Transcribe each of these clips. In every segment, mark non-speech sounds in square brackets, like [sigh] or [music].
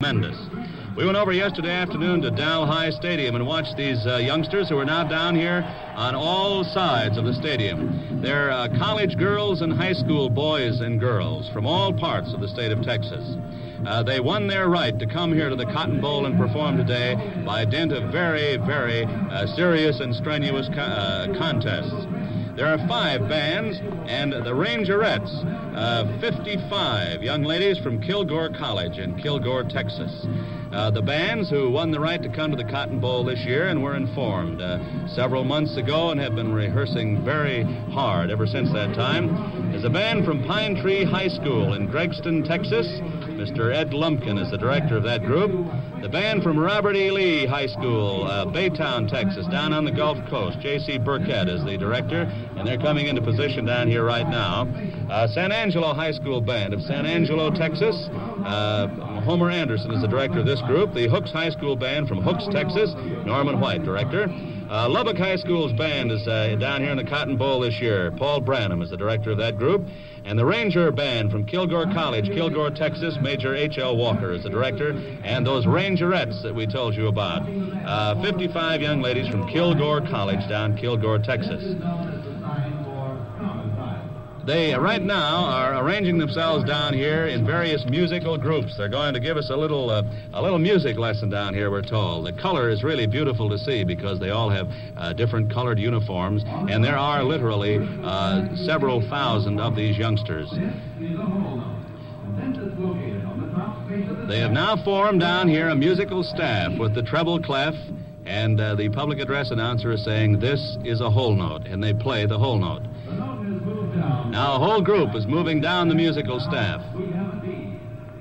tremendous. We went over yesterday afternoon to Dal-Hi Stadium and watched these uh, youngsters who are now down here on all sides of the stadium. They're uh, college girls and high school boys and girls from all parts of the state of Texas. Uh, they won their right to come here to the Cotton Bowl and perform today by dint of very, very uh, serious and strenuous co- uh, contests. There are five bands, and the Rangerettes, uh, 55 young ladies from Kilgore College in Kilgore, Texas. Uh, the bands who won the right to come to the Cotton Bowl this year and were informed uh, several months ago and have been rehearsing very hard ever since that time is a band from Pine Tree High School in Gregston, Texas. Mr. Ed Lumpkin is the director of that group. The band from Robert E. Lee High School, uh, Baytown, Texas, down on the Gulf Coast. J.C. Burkett is the director, and they're coming into position down here right now. Uh, San Angelo High School Band of San Angelo, Texas. Uh, Homer Anderson is the director of this group. The Hooks High School Band from Hooks, Texas. Norman White, director. Uh, Lubbock High School's band is uh, down here in the Cotton Bowl this year. Paul Branham is the director of that group. And the Ranger Band from Kilgore College, Kilgore, Texas, Major H.L. Walker is the director. And those Rangerettes that we told you about. Uh, 55 young ladies from Kilgore College down Kilgore, Texas. They uh, right now are arranging themselves down here in various musical groups. They're going to give us a little uh, a little music lesson down here. We're told the color is really beautiful to see because they all have uh, different colored uniforms, and there are literally uh, several thousand of these youngsters. They have now formed down here a musical staff with the treble clef, and uh, the public address announcer is saying this is a whole note, and they play the whole note. Now, a whole group is moving down the musical staff.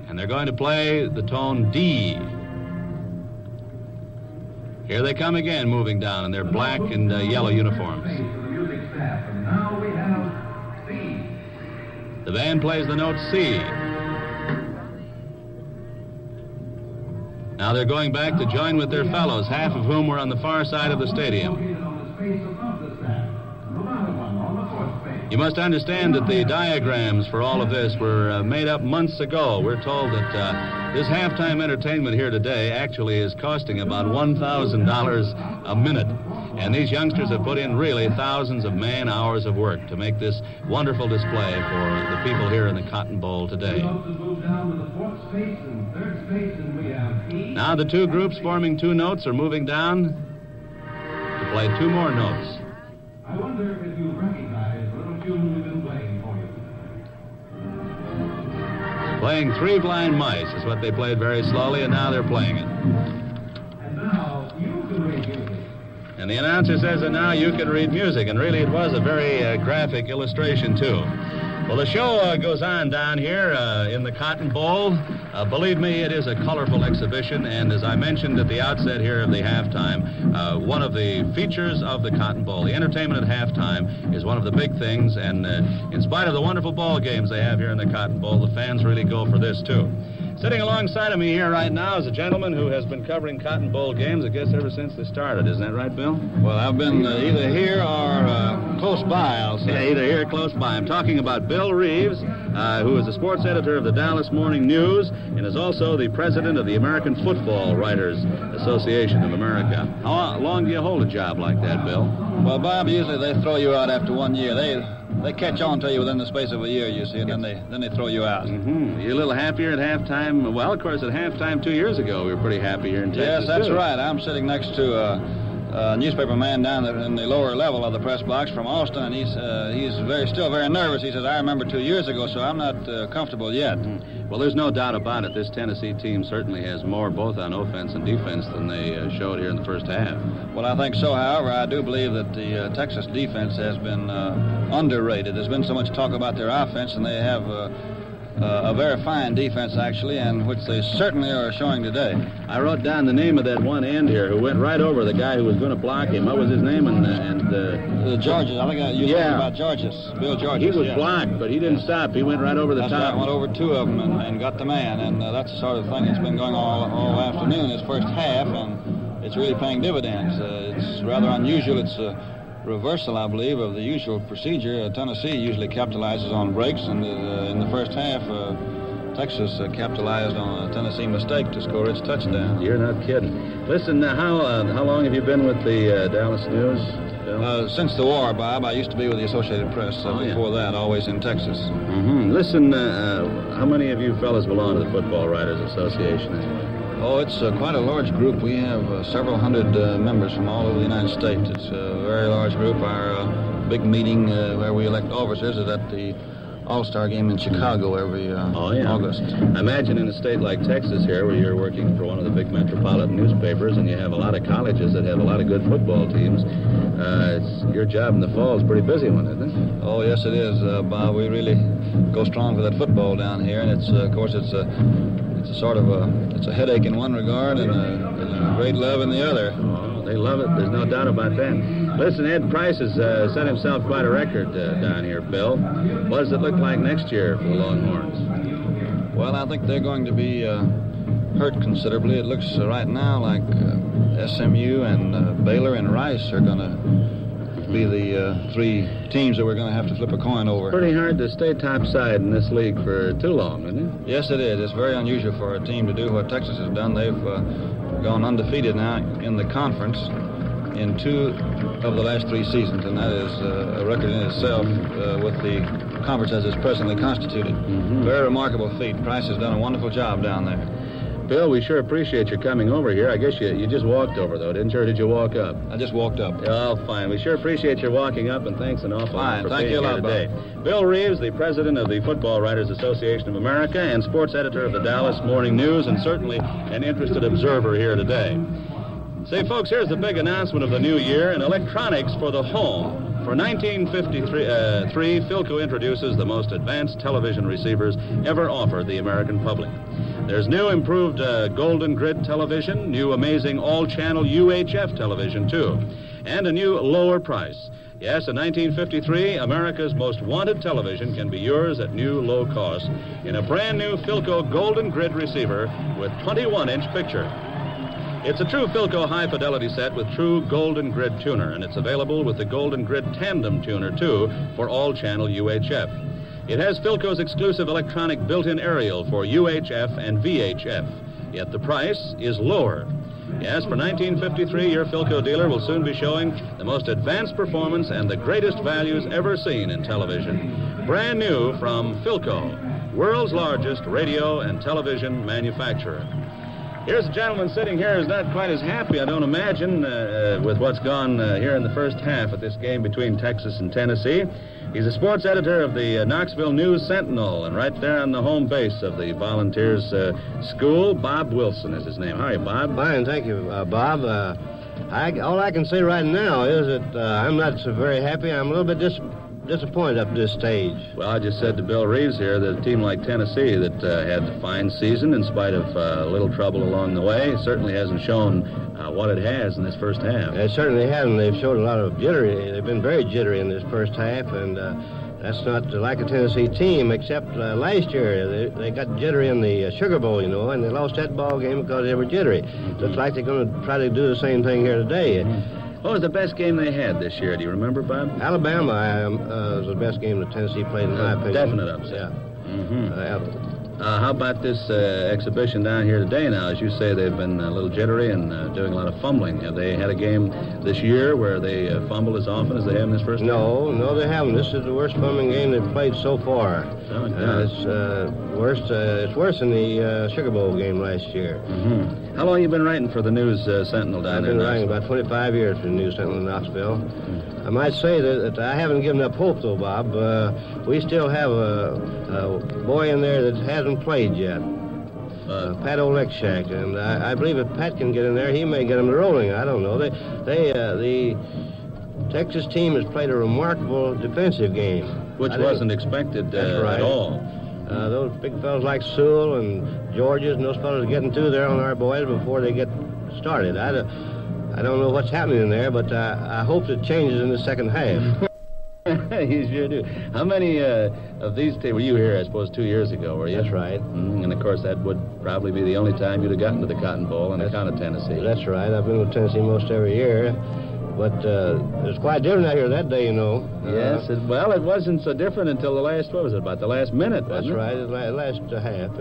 And they're going to play the tone D. Here they come again, moving down in their black and uh, yellow uniforms. The band plays the note C. Now they're going back to join with their fellows, half of whom were on the far side of the stadium. You must understand that the diagrams for all of this were uh, made up months ago. We're told that uh, this halftime entertainment here today actually is costing about $1,000 a minute. And these youngsters have put in really thousands of man hours of work to make this wonderful display for the people here in the Cotton Bowl today. Now the two groups forming two notes are moving down to play two more notes. I wonder if you we've been playing for you. Playing Three Blind Mice is what they played very slowly, and now they're playing it. And now you can read music. And the announcer says that now you can read music, and really it was a very uh, graphic illustration, too. Well, the show uh, goes on down here uh, in the Cotton Bowl. Uh, believe me, it is a colorful exhibition, and as I mentioned at the outset here of the halftime, uh, one of the features of the Cotton Bowl, the entertainment at halftime, is one of the big things, and uh, in spite of the wonderful ball games they have here in the Cotton Bowl, the fans really go for this, too. Sitting alongside of me here right now is a gentleman who has been covering Cotton Bowl games, I guess, ever since they started. Isn't that right, Bill? Well, I've been uh, either here or uh, close by, I'll Yeah, say. either here or close by. I'm talking about Bill Rives, uh, who is the sports editor of the Dallas Morning News and is also the president of the American Football Writers Association of America. How long do you hold a job like that, Bill? Well, Bob, usually they throw you out after one year. They they catch on to you within the space of a year, you see, and then they then they throw you out. Mm-hmm. You a little happier at halftime? Well, of course, at halftime two years ago, we were pretty happy here in Texas. Yes, that's too. right. I'm sitting next to a, newspaper man down there in the lower level of the press box from Austin, and he's uh, he's very still very nervous. He says, "I remember two years ago, so I'm not uh, comfortable yet." Well, there's no doubt about it. This Tennessee team certainly has more both on offense and defense than they uh, showed here in the first half. Well, I think so. However, I do believe that the uh, Texas defense has been uh, underrated. There's been so much talk about their offense, and they have uh, uh, a very fine defense, actually, and which they certainly are showing today. I wrote down the name of that one end here who went right over the guy who was going to block him. What was his name? And, uh, and uh, Uh, Georges, I think uh, you're Yeah. about Georges, Bill Georges. he was yeah. blocked, but he didn't stop. He went right over the That's top. right. Went over two of them and, and got the man, and uh, that's the sort of thing that's been going on all, all afternoon. This first half, and it's really paying dividends. Uh, it's rather unusual. It's a reversal, I believe, of the usual procedure. Uh, Tennessee usually capitalizes on breaks, and uh, in the first half, uh, Texas uh, capitalized on a Tennessee mistake to score its touchdown. You're not kidding. Listen, uh, how uh, how long have you been with the uh, Dallas News? Uh, since the war, Bob, I used to be with the Associated Press. Uh, Oh, yeah. before that, always in Texas. Mm-hmm. Listen, uh, uh, how many of you fellas belong to the Football Writers Association? Oh, it's uh, quite a large group. We have uh, several hundred uh, members from all over the United States. It's a very large group. Our uh, big meeting uh, where we elect officers is at the All-Star game in Chicago every uh, Oh, yeah. August. I imagine in a state like Texas here, where you're working for one of the big metropolitan newspapers, and you have a lot of colleges that have a lot of good football teams, uh, it's, your job in the fall is a pretty busy one, isn't it? Oh, yes, it is, uh, Bob. We really go strong for that football down here, and it's, uh, of course, it's a, it's a sort of a, it's a headache in one regard and a, and a great love in the other. Oh, they love it. There's no doubt about that. Listen, Ed Price has uh, set himself quite a record uh, down here, Bill. What does it look like next year for the Longhorns? Well, I think they're going to be uh, hurt considerably. It looks uh, right now like uh, SMU and uh, Baylor and Rice are going to be the uh, three teams that we're going to have to flip a coin over. Pretty hard to stay topside in this league for too long, isn't it? Yes, it is. It's very unusual for a team to do what Texas has done. They've uh, gone undefeated now in the conference in two of the last three seasons, and that is uh, a record in itself uh, with the conference as it's presently constituted. Very remarkable feat. Price has done a wonderful job down there. Bill, we sure appreciate your coming over here. I guess you, you just walked over, though, didn't you, or did you walk up? I just walked up. Oh, fine. We sure appreciate your walking up, and thanks an awful lot Fine. for Thank being you here lot, today. Bill Rives, the president of the Football Writers Association of America and sports editor of the Dallas Morning News, and certainly an interested observer here today. Say, folks, here's the big announcement of the new year in electronics for the home. For 1953, uh, three, Philco introduces the most advanced television receivers ever offered the American public. There's new improved uh, Golden Grid television, new amazing all-channel UHF television, too, and a new lower price. Yes, in 1953, America's most wanted television can be yours at new low cost in a brand new Philco Golden Grid receiver with 21-inch picture. It's a true Philco high fidelity set with true Golden Grid tuner, and it's available with the Golden Grid Tandem tuner, too, for all channel UHF. It has Philco's exclusive electronic built in aerial for UHF and VHF, yet the price is lower. Yes, for 1953, your Philco dealer will soon be showing the most advanced performance and the greatest values ever seen in television. Brand new from Philco, world's largest radio and television manufacturer. Here's a gentleman sitting here who's not quite as happy, I don't imagine, uh, uh, with what's gone uh, here in the first half of this game between Texas and Tennessee. He's a sports editor of the uh, Knoxville News Sentinel, and right there on the home base of the Volunteers uh, School, Bob Wilson is his name. How are you, Bob? Fine, thank you, uh, Bob. Uh, I, all I can say right now is that uh, I'm not so very happy. I'm a little bit dis- disappointed up to this stage. Well, I just said to Bill Rives here that a team like Tennessee that uh, had a fine season in spite of uh, a little trouble along the way certainly hasn't shown uh, what it has in this first half. It certainly hasn't. They've showed a lot of jittery. They've been very jittery in this first half, and uh, that's not like a Tennessee team, except uh, last year they, they got jittery in the uh, Sugar Bowl, you know, and they lost that ball game because they were jittery. Looks like they're going to try to do the same thing here today. What was the best game they had this year? Do you remember, Bob? Alabama um, uh, was the best game that Tennessee played, in my opinion. definite upset. Yeah. Mm-hmm. Uh, Uh, how about this uh, exhibition down here today now? As you say, they've been a little jittery and uh, doing a lot of fumbling. Have they had a game this year where they uh, fumble as often as they have in this first No, no, they haven't. This is the worst fumbling game they've played so far. Oh, it's uh, worst. Uh, it's worse than the uh, Sugar Bowl game last year. Mm-hmm. How long you been writing for the News uh, Sentinel down I've there? been writing about 25 years for the News Sentinel in Knoxville. I might say that, that I haven't given up hope, though, Bob. Uh, we still have a, a boy in there that hasn't played yet, uh, Pat Olekshak, and I, I believe if Pat can get in there, he may get them rolling. I don't know. They, they, uh, the Texas team has played a remarkable defensive game, Which I wasn't expected uh, right. at all. Uh, those big fellows like Sewell and Georges and those fellows are getting through there on our boys before they get started. I don't, I don't know what's happening in there, but uh, I hope it changes in the second half. [laughs] [laughs] you sure do. How many uh, of these were you here? I suppose two years ago, were you? That's right. Mm, and of course, that would probably be the only time you'd have gotten to the Cotton Bowl on account of Tennessee. That's right. I've been with Tennessee most every year. But uh, it was quite different out here that day, you know. Yes, Uh, it, well, it wasn't so different until the last, what was it, about the last minute, That's it? right, the last uh, half.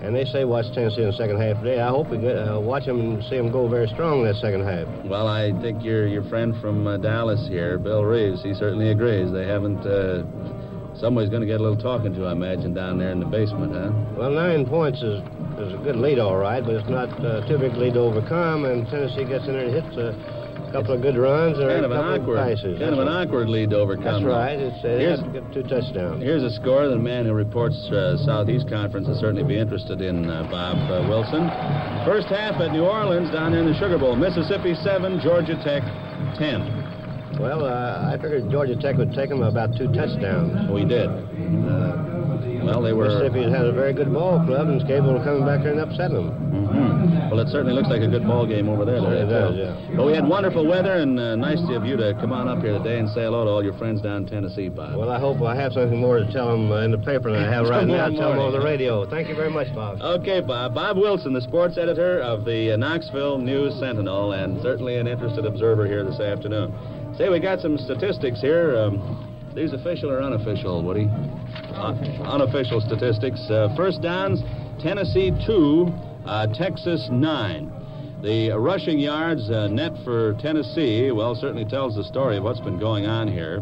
Uh, and they say watch Tennessee in the second half today. I hope we get, uh, watch them and see them go very strong in that second half. Well, I think your your friend from uh, Dallas here, Bill Rives, he certainly agrees. They haven't. Uh, somebody's going to get a little talking to, I imagine, down there in the basement, huh? Well, nine points is, is a good lead, all right, but it's not uh, too big lead to overcome, and Tennessee gets in there and hits a couple of good runs and Kind a of an couple awkward, of passes. kind of an right. awkward lead to overcome. That's right. It's, uh, Here's- have to get two touchdowns. Here's a score that a man who reports uh, Southeast Conference will certainly be interested in, uh, Bob uh, Wilson. First half at New Orleans down there in the Sugar Bowl. Mississippi 7, Georgia Tech 10. Well, uh, I figured Georgia Tech would take them about two touchdowns. We did. Well, they were. Mississippi has a very good ball club and is capable of coming back there and upsetting them. Mhm. Well, it certainly looks like a good ball game over there. It does, yeah. But we had wonderful weather, and uh, nice of you to come on up here today and say hello to all your friends down in Tennessee, Bob. Well, I hope I have something more to tell them uh, in the paper than I have right [laughs] now. Tell them over the radio. Thank you very much, Bob. Okay, Bob. Bob Wilson, the sports editor of the uh, Knoxville News Sentinel, and certainly an interested observer here this afternoon. Say, we got some statistics here. Um, these official or unofficial, Woody? Uh, unofficial statistics. Uh, first downs, Tennessee 2, uh, Texas 9. The rushing yards uh, net for Tennessee, well, certainly tells the story of what's been going on here.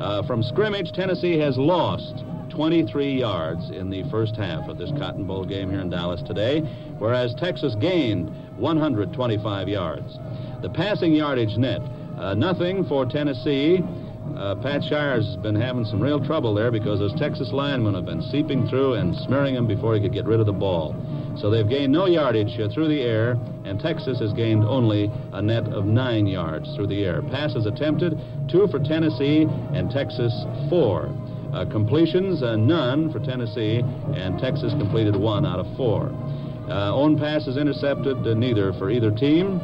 Uh, from scrimmage, Tennessee has lost 23 yards in the first half of this Cotton Bowl game here in Dallas today, whereas Texas gained 125 yards. The passing yardage net, uh, nothing for Tennessee. Uh, Pat Shires has been having some real trouble there because those Texas linemen have been seeping through and smearing him before he could get rid of the ball. So they've gained no yardage uh, through the air, and Texas has gained only a net of nine yards through the air. Passes attempted, two for Tennessee, and Texas four. Uh, completions, uh, none for Tennessee, and Texas completed one out of four. Uh, own passes intercepted, uh, neither for either team.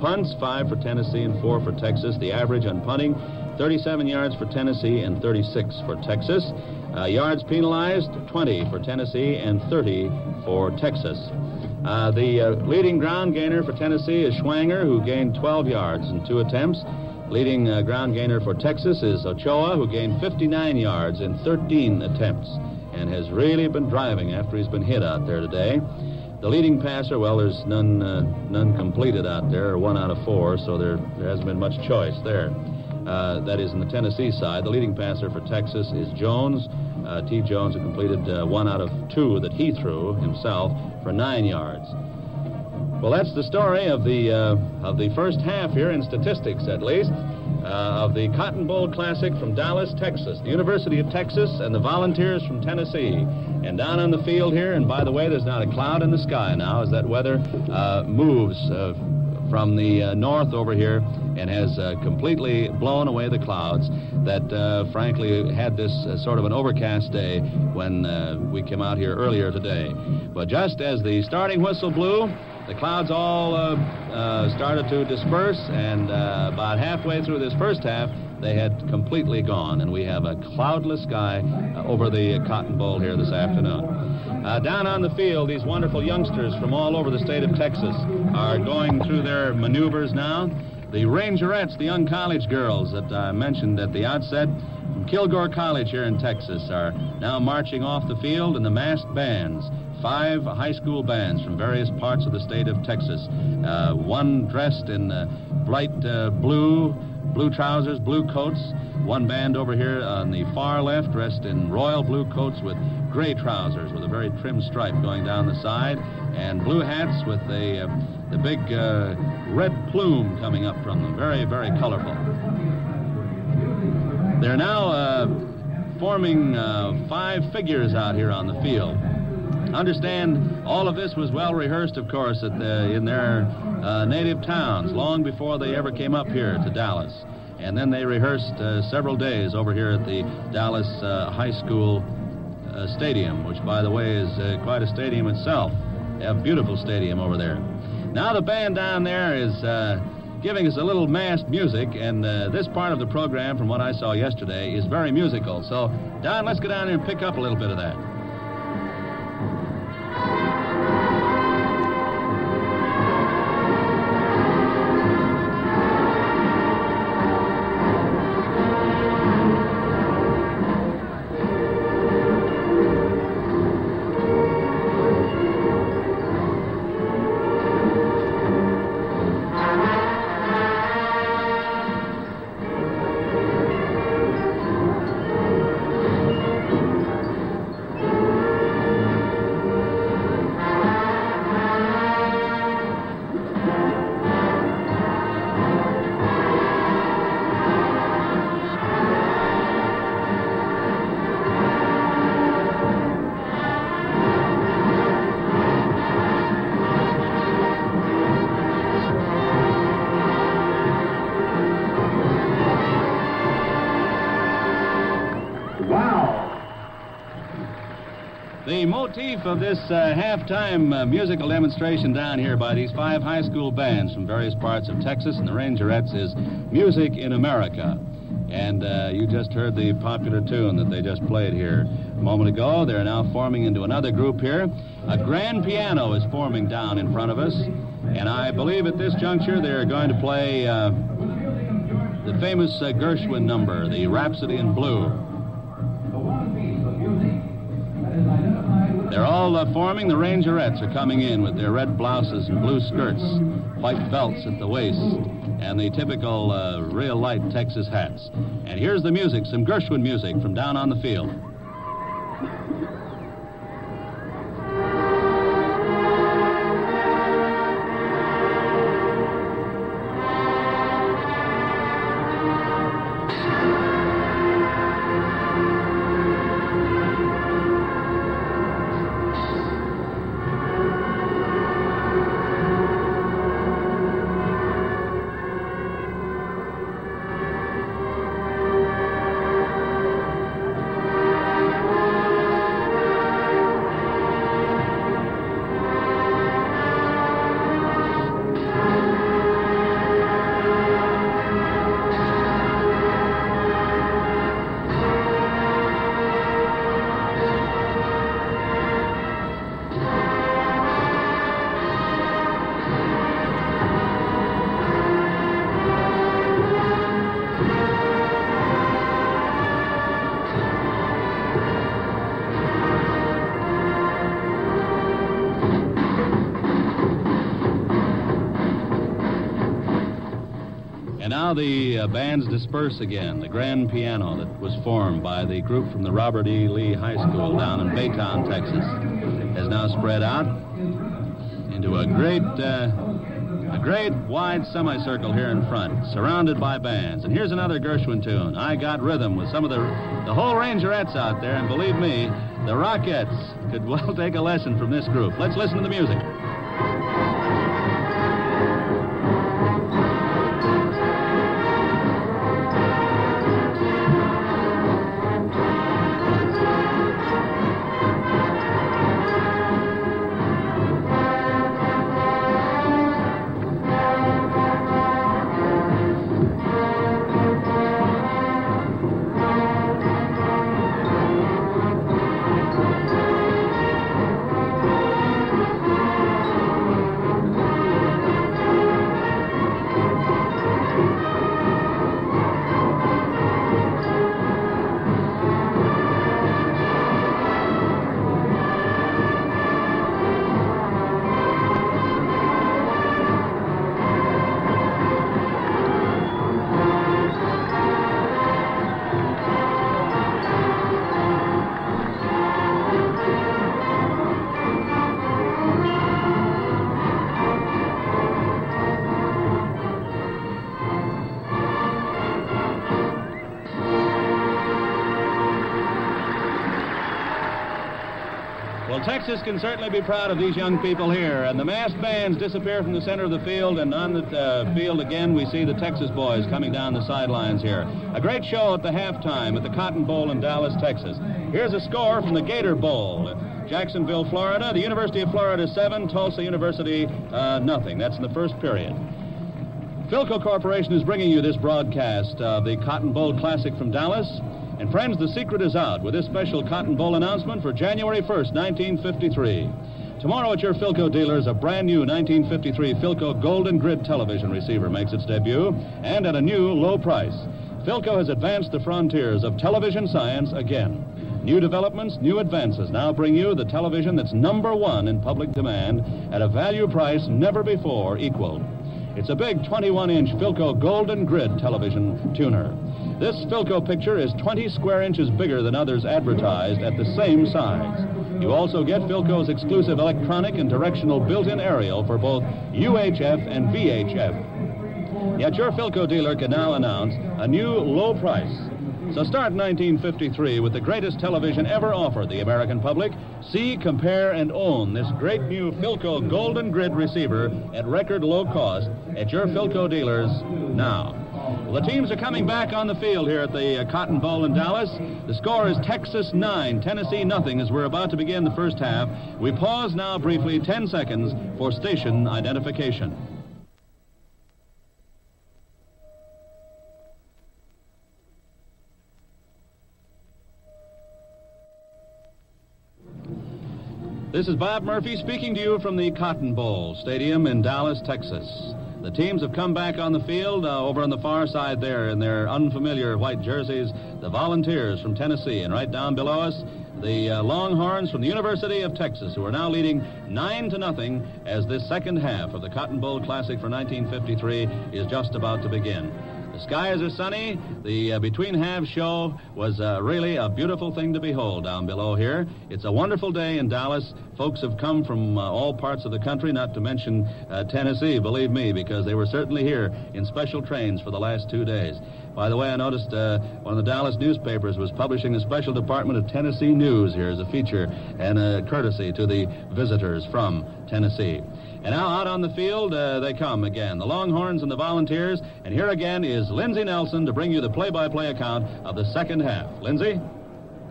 Punts, five for Tennessee and four for Texas. The average on punting, 37 yards for Tennessee and 36 for Texas. Uh, yards penalized, 20 for Tennessee and 30 for Texas. Uh, the uh, leading ground gainer for Tennessee is Schwanger, who gained 12 yards in two attempts. Leading uh, ground gainer for Texas is Ochoa, who gained 59 yards in 13 attempts and has really been driving after he's been hit out there today. The leading passer, well, there's none uh, none completed out there, one out of four, so there, there hasn't been much choice there. Uh, that is in the Tennessee side. The leading passer for Texas is Jones. Uh, T. Jones, who completed uh, one out of two that he threw himself for nine yards. Well, that's the story of the uh, of the first half here in statistics, at least, uh, of the Cotton Bowl Classic from Dallas, Texas, the University of Texas, and the Volunteers from Tennessee. And down on the field here, and by the way, there's not a cloud in the sky now as that weather uh, moves from the uh, north over here and has uh, completely blown away the clouds that, uh, frankly, had this uh, sort of an overcast day when uh, we came out here earlier today. But just as the starting whistle blew, the clouds all uh, started to disperse, and about halfway through this first half, they had completely gone, and we have a cloudless sky uh, over the Cotton Bowl here this afternoon. Uh, down on the field, these wonderful youngsters from all over the state of Texas are going through their maneuvers now. The Rangerettes, the young college girls that I mentioned at the outset from Kilgore College here in Texas, are now marching off the field in the masked bands. Five high school bands from various parts of the state of Texas. Uh, one dressed in uh, bright uh, blue, blue trousers, blue coats. One band over here on the far left dressed in royal blue coats with gray trousers with a very trim stripe going down the side, and blue hats with the, uh, the big uh, red plume coming up from them. Very, very colorful. They're now uh, forming uh, five figures out here on the field. Understand, all of this was well rehearsed, of course, at the, in their uh, native towns long before they ever came up here to Dallas. And then they rehearsed uh, several days over here at the Dallas uh, High School uh, Stadium, which, by the way, is uh, quite a stadium itself. A beautiful stadium over there. Now the band down there is uh, giving us a little massed music, and uh, this part of the program, from what I saw yesterday, is very musical. So, Don, let's go down there and pick up a little bit of that. Motif of this uh, halftime uh, musical demonstration down here by these five high school bands from various parts of Texas and the Rangerettes is Music in America. And uh, you just heard the popular tune that they just played here a moment ago. They're now forming into another group here. A grand piano is forming down in front of us. And I believe at this juncture they're going to play uh, the famous uh, Gershwin number, the Rhapsody in Blue. They're all uh, forming. The Rangerettes are coming in with their red blouses and blue skirts, white belts at the waist, and the typical uh, real light Texas hats. And here's the music, some Gershwin music from down on the field. The uh, bands disperse again. The grand piano that was formed by the group from the Robert E. Lee High School down in Baytown, Texas, has now spread out into a great, uh, a great wide semicircle here in front, surrounded by bands. And here's another Gershwin tune. I got rhythm with some of the the whole Rangerettes out there, and believe me, the Rockettes could well [laughs] take a lesson from this group. Let's listen to the music. Texas can certainly be proud of these young people here. And the massed bands disappear from the center of the field, and on the uh, field again, we see the Texas boys coming down the sidelines here. A great show at the halftime at the Cotton Bowl in Dallas, Texas. Here's a score from the Gator Bowl. Jacksonville, Florida. The University of Florida, seven. Tulsa University, uh, nothing. That's in the first period. Philco Corporation is bringing you this broadcast of the Cotton Bowl Classic from Dallas. And friends, the secret is out with this special Cotton Bowl announcement for January 1st, 1953. Tomorrow at your Philco dealers, a brand new 1953 Philco Golden Grid television receiver makes its debut, and at a new low price. Philco has advanced the frontiers of television science again. New developments, new advances now bring you the television that's number one in public demand at a value price never before equaled. It's a big 21-inch Philco Golden Grid television tuner. This Philco picture is 20 square inches bigger than others advertised at the same size. You also get Philco's exclusive electronic and directional built-in aerial for both UHF and VHF. Yet your Philco dealer can now announce a new low price. So start 1953 with the greatest television ever offered the American public. See, compare, and own this great new Philco Golden Grid receiver at record low cost at your Philco dealers now. Well, the teams are coming back on the field here at the uh, Cotton Bowl in Dallas. The score is Texas 9, Tennessee nothing as we're about to begin the first half. We pause now briefly 10 seconds for station identification. This is Bob Murphy speaking to you from the Cotton Bowl Stadium in Dallas, Texas. The teams have come back on the field uh, over on the far side there in their unfamiliar white jerseys. The Volunteers from Tennessee, and right down below us, the uh, Longhorns from the University of Texas, who are now leading nine to nothing as this second half of the Cotton Bowl Classic for 1953 is just about to begin. The skies are sunny. The uh, between halves show was uh, really a beautiful thing to behold down below here. It's a wonderful day in Dallas. Folks have come from uh, all parts of the country, not to mention uh, Tennessee, believe me, because they were certainly here in special trains for the last two days. By the way, I noticed uh, one of the Dallas newspapers was publishing a special department of Tennessee news here as a feature and a courtesy to the visitors from Tennessee. And now out on the field uh, they come again, the Longhorns and the Volunteers. And here again is Lindsey Nelson to bring you the play-by-play account of the second half. Lindsey?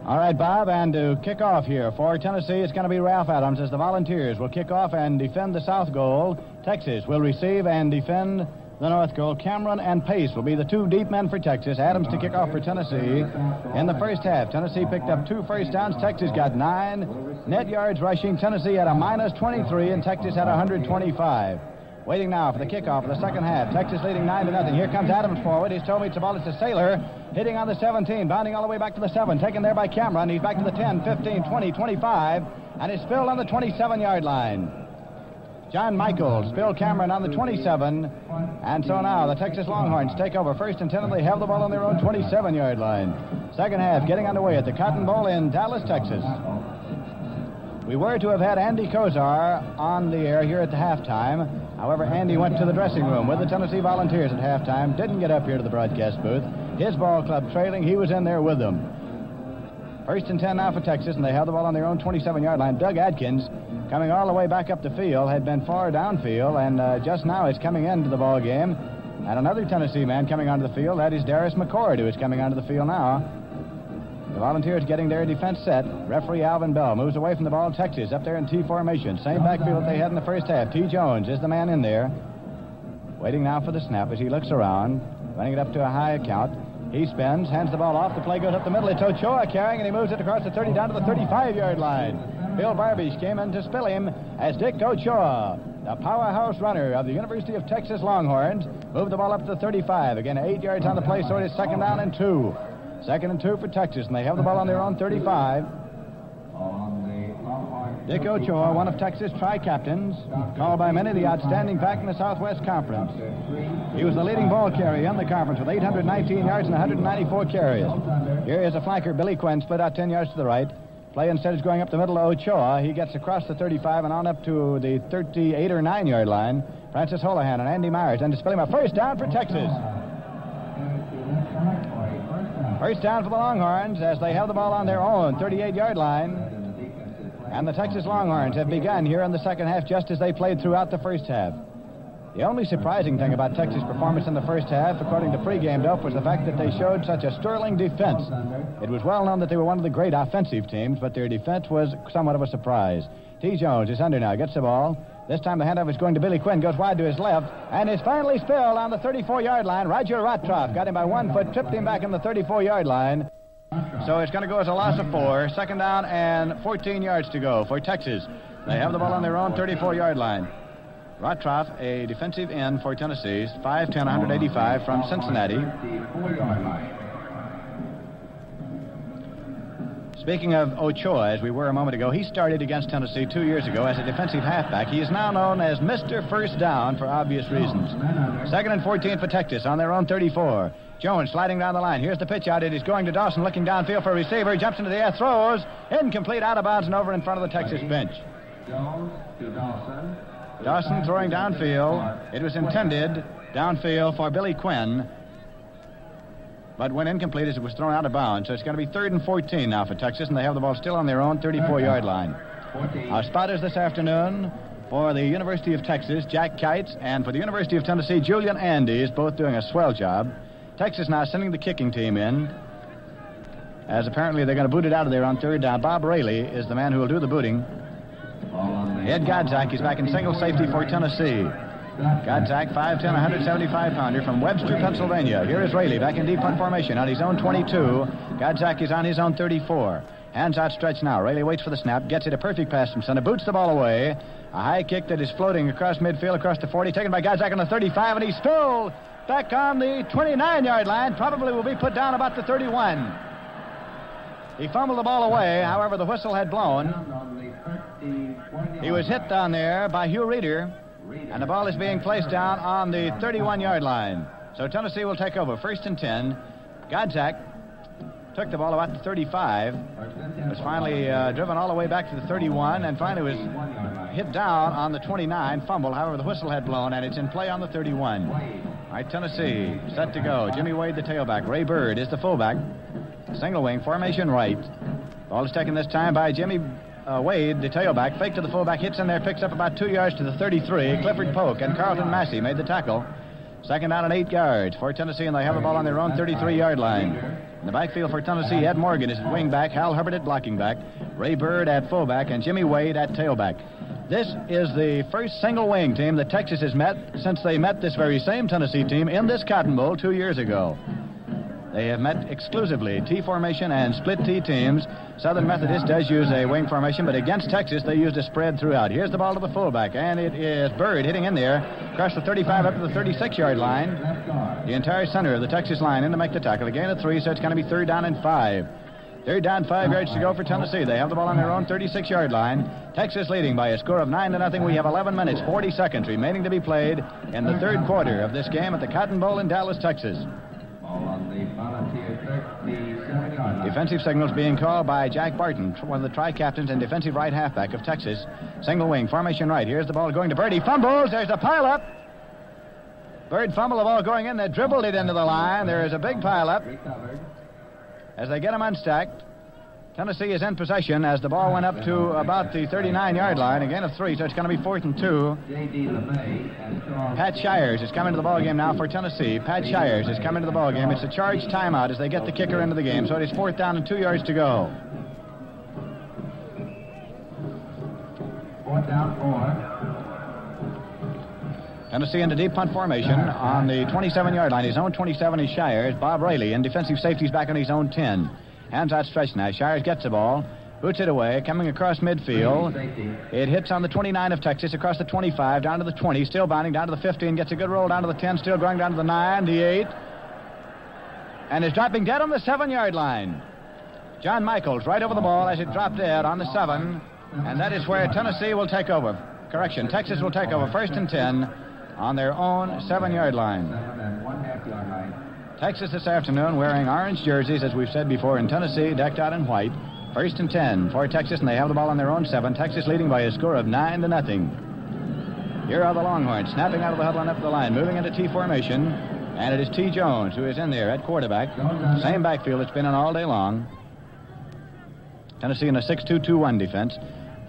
All right, Bob, and to kick off here for Tennessee, it's going to be Ralph Adams as the Volunteers will kick off and defend the south goal. Texas will receive and defend the North goal. Cameron and Pace will be the two deep men for Texas. Adams to kick off for Tennessee. In the first half, Tennessee picked up two first downs. Texas got nine. Net yards rushing. Tennessee had a minus 23, and Texas had 125. Waiting now for the kickoff of the second half. Texas leading 9 to nothing. Here comes Adams forward. He's told me a Sailor hitting on the 17, bounding all the way back to the 7, taken there by Cameron. He's back to the 10, 15, 20, 25, and is spilled on the 27 yard line. John Michaels, Bill Cameron on the 27. And so now the Texas Longhorns take over first and 10, and they have the ball on their own 27 yard line. Second half getting underway at the Cotton Bowl in Dallas, Texas. We were to have had Andy Kozar on the air here at the halftime. However, Andy went to the dressing room with the Tennessee Volunteers at halftime, didn't get up here to the broadcast booth. His ball club trailing, he was in there with them. First and 10 now for Texas, and they have the ball on their own 27 yard line. Doug Atkins, coming all the way back up the field, had been far downfield, and uh, just now is coming into the ball game. And another Tennessee man coming onto the field, that is Darris McCord, who is coming onto the field now. The Volunteers getting their defense set. Referee Alvin Bell moves away from the ball. Texas up there in T formation. Same backfield that they had in the first half. T. Jones is the man in there. Waiting now for the snap as he looks around, running it up to a high account. He spins, hands the ball off. The play goes up the middle. It's Ochoa carrying, and he moves it across the 30 down to the 35 yard line. Bill Barbish came in to spill him as Dick Ochoa, the powerhouse runner of the University of Texas Longhorns, moved the ball up to the 35. Again, eight yards on the play, so it is second down and two. Second and two for Texas, and they have the ball on their own 35. Dick Ochoa, one of Texas tri-captains, called by many the outstanding back in the Southwest Conference. He was the leading ball carrier in the conference with 819 yards and 194 carries. Here is a flanker, Billy Quinn, split out 10 yards to the right. Play instead is going up the middle to Ochoa. He gets across the 35 and on up to the 38 or 9 yard line. Francis Holohan and Andy Myers. And him a first down for Texas. First down for the Longhorns as they have the ball on their own 38 yard line. And the Texas Longhorns have begun here in the second half just as they played throughout the first half. The only surprising thing about Texas' performance in the first half, according to pregame dope, was the fact that they showed such a sterling defense. It was well known that they were one of the great offensive teams, but their defense was somewhat of a surprise. T. Jones is under now, gets the ball. This time the handoff is going to Billy Quinn, goes wide to his left, and is finally spilled on the 34-yard line. Roger Rotroff got him by one foot, tripped him back on the 34-yard line. So it's going to go as a loss of four. Second down and 14 yards to go for Texas. They have the ball on their own 34-yard line. Rotroff, a defensive end for Tennessee, 5'10", 185 from Cincinnati. Speaking of Ochoa, as we were a moment ago, he started against Tennessee two years ago as a defensive halfback. He is now known as Mr. First Down for obvious reasons. Second and 14 for Texas on their own 34. Jones sliding down the line. Here's the pitch out. It is going to Dawson, looking downfield for a receiver. Jumps into the air, throws. Incomplete, out of bounds, and over in front of the Texas bench. Jones to Dawson. Dawson throwing downfield. It was intended downfield for Billy Quinn. But when incomplete, as it was thrown out of bounds. So it's going to be third and 14 now for Texas, and they have the ball still on their own 34 yard line. Our spotters this afternoon for the University of Texas, Jack Kites, and for the University of Tennessee, Julian Andes, both doing a swell job. Texas now sending the kicking team in. As apparently they're going to boot it out of there on third down. Bob Rayleigh is the man who will do the booting. Ed Godzak, he's back in single safety for Tennessee. Godzak, 5'10", 175 pounder from Webster, Pennsylvania. Here is Rayleigh back in deep punt formation on his own 22. Godzak is on his own 34. Hands outstretched now. Rayleigh waits for the snap, gets it a perfect pass from center, boots the ball away. A high kick that is floating across midfield, across the 40, taken by Godzak on the 35, and he's still back on the 29 yard line. Probably will be put down about the 31. He fumbled the ball away. However, the whistle had blown. He was hit down there by Hugh Reeder, and the ball is being placed down on the 31 yard line. So Tennessee will take over. First and 10. Godzak took the ball about the 35. Was finally uh, driven all the way back to the 31, and finally was hit down on the 29. Fumble. However, the whistle had blown, and it's in play on the 31. Right, Tennessee set to go. Jimmy Wade, the tailback. Ray Bird is the fullback. Single wing, formation right. Ball is taken this time by Jimmy uh, Wade, the tailback. Fake to the fullback, hits in there, picks up about two yards to the 33. Clifford Polk and Carlton Massey made the tackle. Second down and eight yards for Tennessee, and they have the ball on their own 33 yard line. In the backfield for Tennessee, Ed Morgan is at wing back, Hal Hubbard at blocking back, Ray Bird at fullback, and Jimmy Wade at tailback. This is the first single wing team that Texas has met since they met this very same Tennessee team in this Cotton Bowl two years ago. They have met exclusively T formation and split T teams. Southern Methodist does use a wing formation, but against Texas, they used a spread throughout. Here's the ball to the fullback, and it is Bird hitting in there, across the 35 up to the 36 yard line. The entire center of the Texas line in to make the tackle. A gain of three, so it's going to be third down and five. Third down, five yards to go for Tennessee. They have the ball on their own 36 yard line. Texas leading by a score of 9 to nothing. We have 11 minutes, 40 seconds remaining to be played in the third quarter of this game at the Cotton Bowl in Dallas, Texas. Defensive signals being called by Jack Barton, one of the tri-captains and defensive right halfback of Texas. Single wing, formation right. Here's the ball going to Bird. He fumbles. There's a pileup. Bird fumbled the ball going in. They dribbled it into the line. There is a big pileup. As they get him unstacked, Tennessee is in possession as the ball went up to about the 39 yard line. Again a gain of three, so it's going to be fourth and two. Pat Shires is coming to the ball game now for Tennessee. Pat Shires is coming to the ball game. It's a charged timeout as they get the kicker into the game, so it is fourth down and two yards to go. Fourth down, four. Tennessee in the deep punt formation on the 27 yard line. His own 27 is Shires. Bob Rayleigh in defensive safeties back on his own 10. Hands outstretched now. Shires gets the ball. Boots it away, coming across midfield. It hits on the 29 of Texas, across the 25, down to the 20, still bounding down to the 15, gets a good roll down to the 10, still going down to the 9, the 8, and is dropping dead on the 7 yard line. John Michaels right over the ball as it dropped dead on the 7, and that is where Tennessee will take over. Correction, Texas will take over first and 10 on their own 7 yard line. Texas this afternoon wearing orange jerseys, as we've said before, in Tennessee, decked out in white. First and 10 for Texas, and they have the ball on their own seven. Texas leading by a score of 9 to nothing. Here are the Longhorns snapping out of the huddle up the line, moving into T formation. And it is T. Jones who is in there at quarterback. Same backfield it's been in all day long. Tennessee in a 6-2-2-1 defense.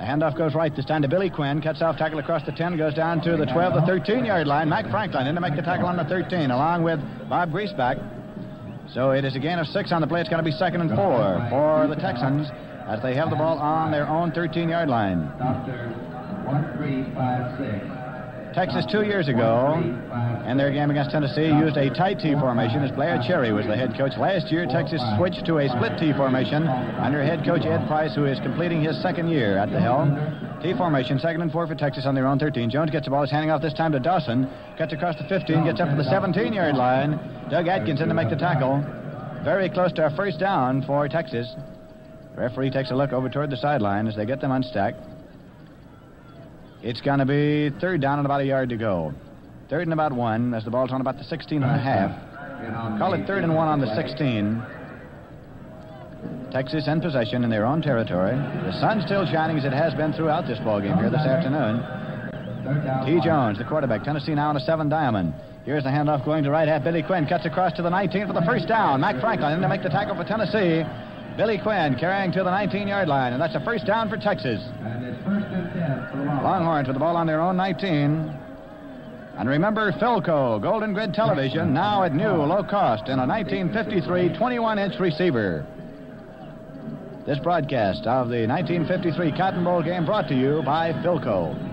The handoff goes right this time to Billy Quinn. Cuts off tackle across the 10, goes down to the 12, the 13 yard line. Mac Franklin in to make the tackle on the 13, along with Bob Griesbach. So it is a gain of six on the play. It's going to be second and four for the Texans as they have the ball on their own 13 yard line. Texas two years ago, in their game against Tennessee, used a tight T formation as Blair Cherry was the head coach. Last year, Texas switched to a split T formation under head coach Ed Price, who is completing his second year at the helm. T formation, second and four for Texas on their own 13. Jones gets the ball, is handing off this time to Dawson. Cuts across the 15, gets up to the 17 yard line. Doug Atkinson to make the tackle. Very close to a first down for Texas. Referee takes a look over toward the sideline as they get them unstacked. It's going to be third down and about a yard to go. Third and about one as the ball's on about the 16 and a half. Call it third and one on the 16. Texas in possession in their own territory. The sun's still shining as it has been throughout this ball game here this afternoon. T. Jones, the quarterback. Tennessee now on a seven diamond. Here's the handoff going to right half. Billy Quinn cuts across to the 19 for the first down. Mac Franklin in to make the tackle for Tennessee. Billy Quinn carrying to the 19-yard line, and that's a first down for Texas. Longhorns with the ball on their own 19. And remember Philco Golden Grid Television, now at new low cost in a 1953 21 inch receiver. This broadcast of the 1953 Cotton Bowl game brought to you by Philco.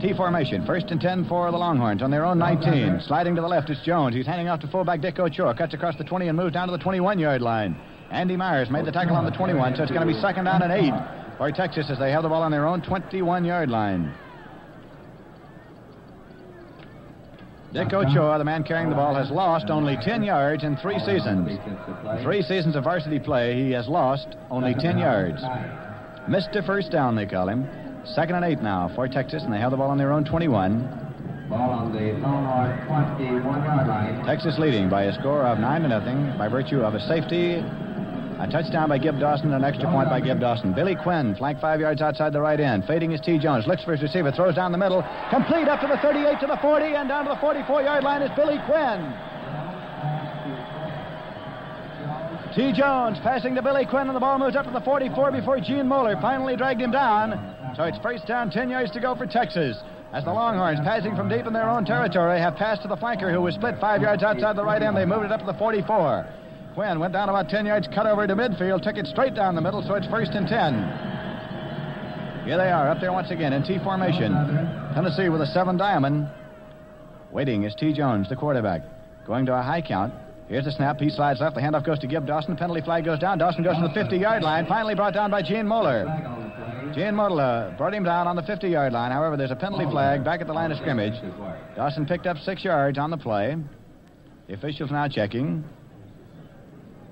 T formation, first and 10 for the Longhorns on their own 19. Sliding to the left is Jones. He's handing off to fullback Dick Ochoa. Cuts across the 20 and moves down to the 21 yard line. Andy Myers made the tackle on the 21, so it's going to be second down and eight for Texas as they have the ball on their own 21 yard line. Dick Ochoa, the man carrying the ball, has lost only 10 yards in three seasons. Three seasons of varsity play, he has lost only 10 yards. Mr. First Down, they call him. Second and eight now for Texas, and they have the ball on their own 21. Ball on the Longhorn 21 yard line. Texas leading by a score of 9 to nothing by virtue of a safety, a touchdown by Gib Dawson, and an extra point by Gib Dawson. Billy Quinn, flank five yards outside the right end. Fading is T. Jones. Looks for his receiver, throws down the middle. Complete up to the 38 to the 40, and down to the 44 yard line is Billy Quinn. T. Jones passing to Billy Quinn, and the ball moves up to the 44 before Gene Moeller finally dragged him down. So it's first down, 10 yards to go for Texas. As the Longhorns, passing from deep in their own territory, have passed to the flanker who was split five yards outside the right end. They moved it up to the 44. Quinn went down about 10 yards, cut over to midfield, took it straight down the middle, so it's first and 10. Here they are, up there once again in T formation. Tennessee with a seven diamond. Waiting is T. Jones, the quarterback. Going to a high count. Here's the snap. He slides left. The handoff goes to Gib Dawson. Penalty flag goes down. Dawson goes to the 50 yard line. Finally brought down by Gene Moeller. Gene Moeller uh, brought him down on the 50 yard line. However, there's a penalty flag back at the line of scrimmage. Dawson picked up six yards on the play. The officials now checking.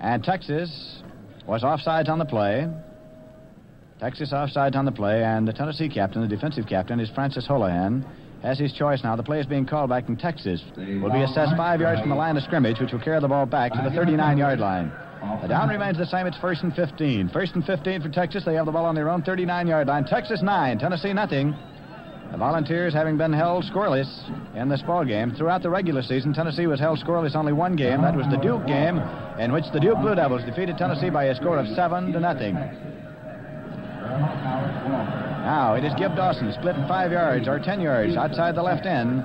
And Texas was offsides on the play. Texas offsides on the play, and the Tennessee captain, the defensive captain, is Francis Holohan. Has his choice now. The play is being called back, and Texas will be assessed five yards from the line of scrimmage, which will carry the ball back to the 39 yard line. The down remains the same. It's first and 15. First and 15 for Texas. They have the ball on their own 39 yard line. Texas 9, Tennessee nothing. The Volunteers having been held scoreless in this ball game. Throughout the regular season, Tennessee was held scoreless only one game. That was the Duke game, in which the Duke Blue Devils defeated Tennessee by a score of seven to nothing. Now it is Gib Dawson, split five yards or ten yards outside the left end.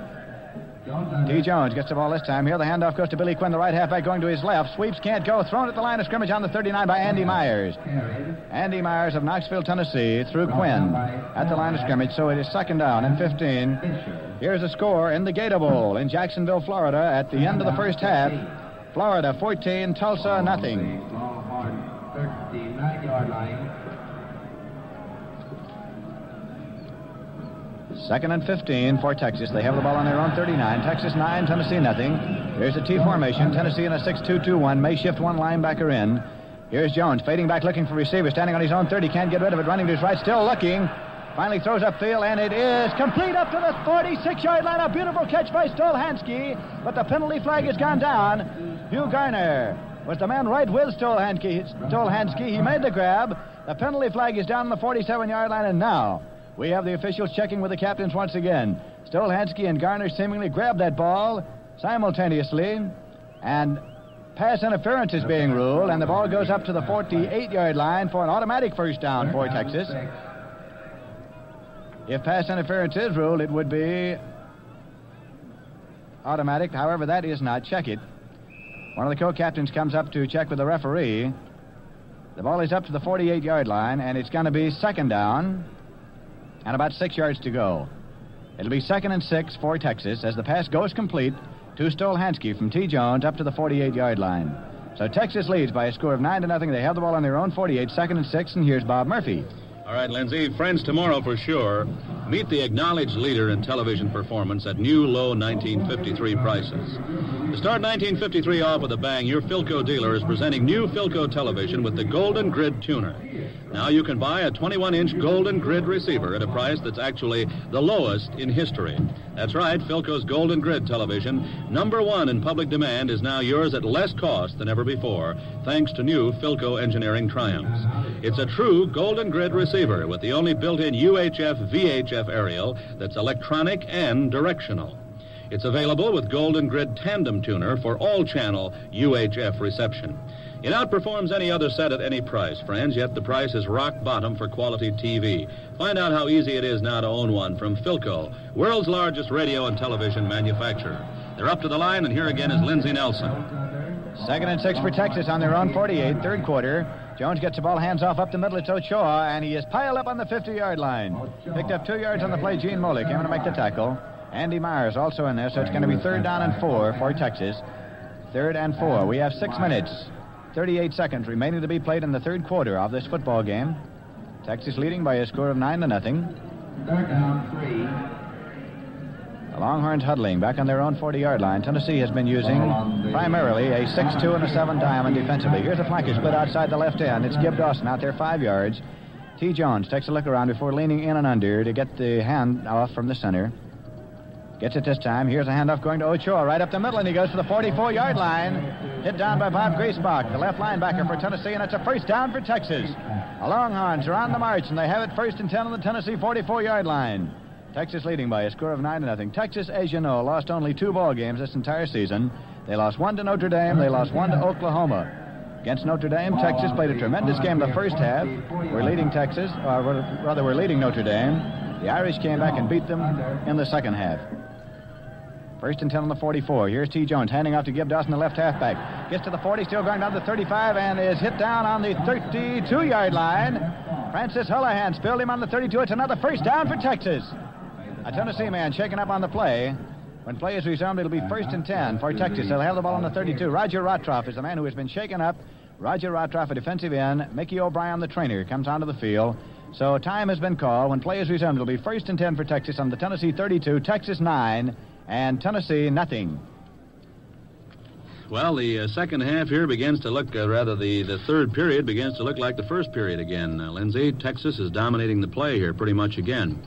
T. Jones gets the ball this time. Here the handoff goes to Billy Quinn, the right halfback going to his left. Sweeps can't go. Thrown at the line of scrimmage on the 39 by Andy Myers. Andy Myers of Knoxville, Tennessee, through Quinn at the line of scrimmage. So it is second down and 15. Here's a score in the Gator Bowl in Jacksonville, Florida, at the end of the first half. Florida 14, Tulsa nothing. 39 yard line. Second and 15 for Texas. They have the ball on their own 39. Texas 9, Tennessee nothing. Here's a T formation. Tennessee in a 6-2-2-1. May shift one linebacker in. Here's Jones fading back looking for receiver. Standing on his own 30. Can't get rid of it. Running to his right. Still looking. Finally throws upfield, and it is complete up to the 46-yard line. A beautiful catch by Stolhandske, but the penalty flag has gone down. Hugh Garner was the man right with Stolhandske. Stolhandske. He made the grab. The penalty flag is down on the 47-yard line, and now we have the officials checking with the captains once again. Stolhandske and Garner seemingly grabbed that ball simultaneously, and pass interference is being ruled, and the ball goes up to the 48-yard line for an automatic first down for Texas. If pass interference is ruled, it would be automatic. However, that is not. Check it. One of the co-captains comes up to check with the referee. The ball is up to the 48-yard line, and it's going to be second down and about six yards to go. It'll be second and six for Texas as the pass goes complete to Stolhandske from T. Jones up to the 48-yard line. So Texas leads by a score of nine to nothing. They have the ball on their own 48, second and six, and here's Bob Murphy. All right, Lindsey, friends tomorrow for sure. Meet the acknowledged leader in television performance at new low 1953 prices. To start 1953 off with a bang, your Philco dealer is presenting new Philco television with the Golden Grid tuner. Now you can buy a 21-inch Golden Grid receiver at a price that's actually the lowest in history. That's right, Philco's Golden Grid television, number one in public demand, is now yours at less cost than ever before, thanks to new Philco engineering triumphs. It's a true Golden Grid receiver with the only built-in UHF VHF aerial that's electronic and directional. It's available with Golden Grid Tandem Tuner for all channel UHF reception. It outperforms any other set at any price, friends, yet the price is rock bottom for quality TV. Find out how easy it is now to own one from Philco, world's largest radio and television manufacturer. They're up to the line, and here again is Lindsey Nelson. Second and six for Texas on their own 48, third quarter. Jones gets the ball, hands off up the middle. It's Ochoa, and he is piled up on the 50 yard line. Picked up two yards on the play. Gene Moeller came in to make the tackle. Andy Myers also in there, so it's going to be third down and four for Texas. Third and four. We have six minutes, 38 seconds remaining to be played in the third quarter of this football game. Texas leading by a score of nine to nothing. Third down, three. The Longhorns huddling back on their own 40 yard line. Tennessee has been using primarily a 6 2 and a 7 diamond defensively. Here's a flanker split outside the left end. It's Gib Dawson out there five yards. T. Jones takes a look around before leaning in and under to get the hand off from the center. Gets it this time. Here's a handoff going to Ochoa right up the middle, and he goes to the 44 yard line. Hit down by Bob Griesbach, the left linebacker for Tennessee, and it's a first down for Texas. The Longhorns are on the march, and they have it first and 10 on the Tennessee 44 yard line. Texas leading by a score of 9 to nothing. Texas, as you know, lost only two ball games this entire season. They lost one to Notre Dame, they lost one to Oklahoma. Against Notre Dame, Texas played a tremendous game the first half. We're leading Texas, or rather, we're leading Notre Dame. The Irish came back and beat them in the second half. First and 10 on the 44. Here's T. Jones handing off to Gib Dawson, the left halfback. Gets to the 40, still going down to the 35, and is hit down on the 32 yard line. Francis Holohan spilled him on the 32. It's another first down for Texas. A Tennessee man shaken up on the play. When play is resumed, it'll be first and 10 for Texas. They'll have the ball on the 32. Roger Rotroff is the man who has been shaken up. Roger Rotroff, a defensive end. Mickey O'Brien, the trainer, comes onto the field. So time has been called. When play is resumed, it'll be first and 10 for Texas on the Tennessee 32, Texas 9, and Tennessee nothing. Well, the uh, second half here begins to look, uh, rather, the, the third period begins to look like the first period again, uh, Lindsey. Texas is dominating the play here pretty much again.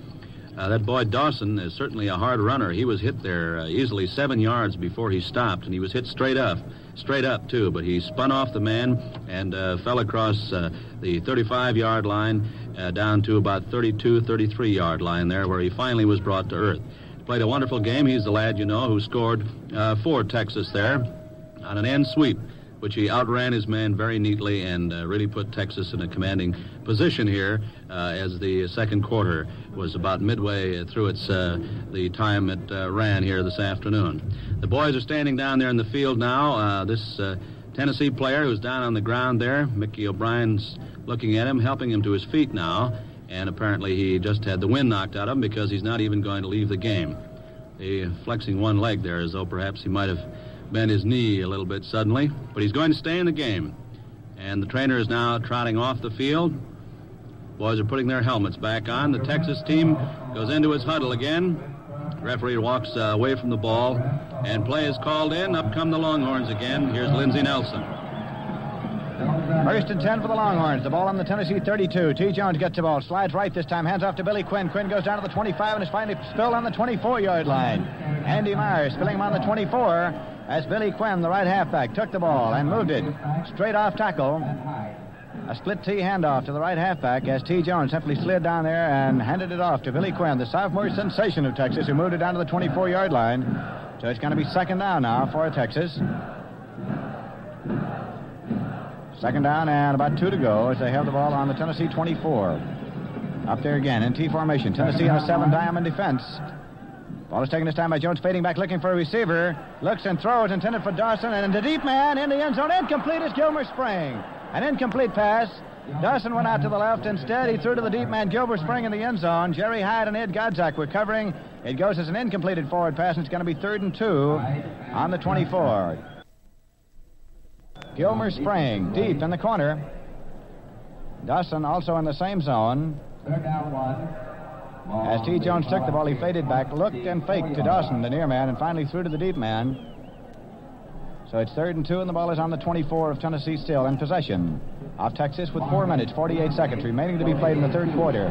Uh, that boy Dawson is certainly a hard runner. He was hit there uh, easily seven yards before he stopped, and he was hit straight up, straight up too. But he spun off the man and uh, fell across uh, the 35-yard line uh, down to about 32, 33-yard line there, where he finally was brought to earth. Played a wonderful game. He's the lad you know who scored uh, for Texas there on an end sweep which he outran his man very neatly and uh, really put Texas in a commanding position here uh, as the second quarter was about midway through its uh, the time it uh, ran here this afternoon. The boys are standing down there in the field now. Uh, this uh, Tennessee player who's down on the ground there, Mickey O'Brien's looking at him, helping him to his feet now, and apparently he just had the wind knocked out of him because he's not even going to leave the game. He flexing one leg there as though perhaps he might have bent his knee a little bit suddenly, but he's going to stay in the game. And the trainer is now trotting off the field. Boys are putting their helmets back on. The Texas team goes into his huddle again. Referee walks uh, away from the ball, and play is called in. Up come the Longhorns again. Here's Lindsey Nelson. First and 10 for the Longhorns. The ball on the Tennessee 32. T. Jones gets the ball. Slides right this time. Hands off to Billy Quinn. Quinn goes down to the 25 and is finally spilled on the 24 yard line. Andy Myers spilling him on the 24 as Billy Quinn, the right halfback, took the ball and moved it straight off tackle. A split T handoff to the right halfback as T. Jones simply slid down there and handed it off to Billy Quinn, the sophomore sensation of Texas, who moved it down to the 24 yard line. So it's going to be second down now for Texas. Second down and about two to go as they have the ball on the Tennessee 24. Up there again in T formation. Tennessee on a seven diamond defense. Ball is taken this time by Jones, fading back, looking for a receiver. Looks and throws, intended for Dawson, and the deep man in the end zone. Incomplete is Gilmer Spring. An incomplete pass. Dawson went out to the left. Instead, he threw to the deep man, Gilmer Spring, in the end zone. Jerry Hyde and Ed Godzak were covering. It goes as an incompleted forward pass, and it's going to be third and two on the 24. Gilmer Spring, deep in the corner. Dawson also in the same zone. Third down, one. As T. Jones took the ball, he faded back, looked and faked to Dawson, the near man, and finally threw to the deep man. So it's third and two, and the ball is on the 24 of Tennessee still in possession of Texas with four minutes, 48 seconds remaining to be played in the third quarter.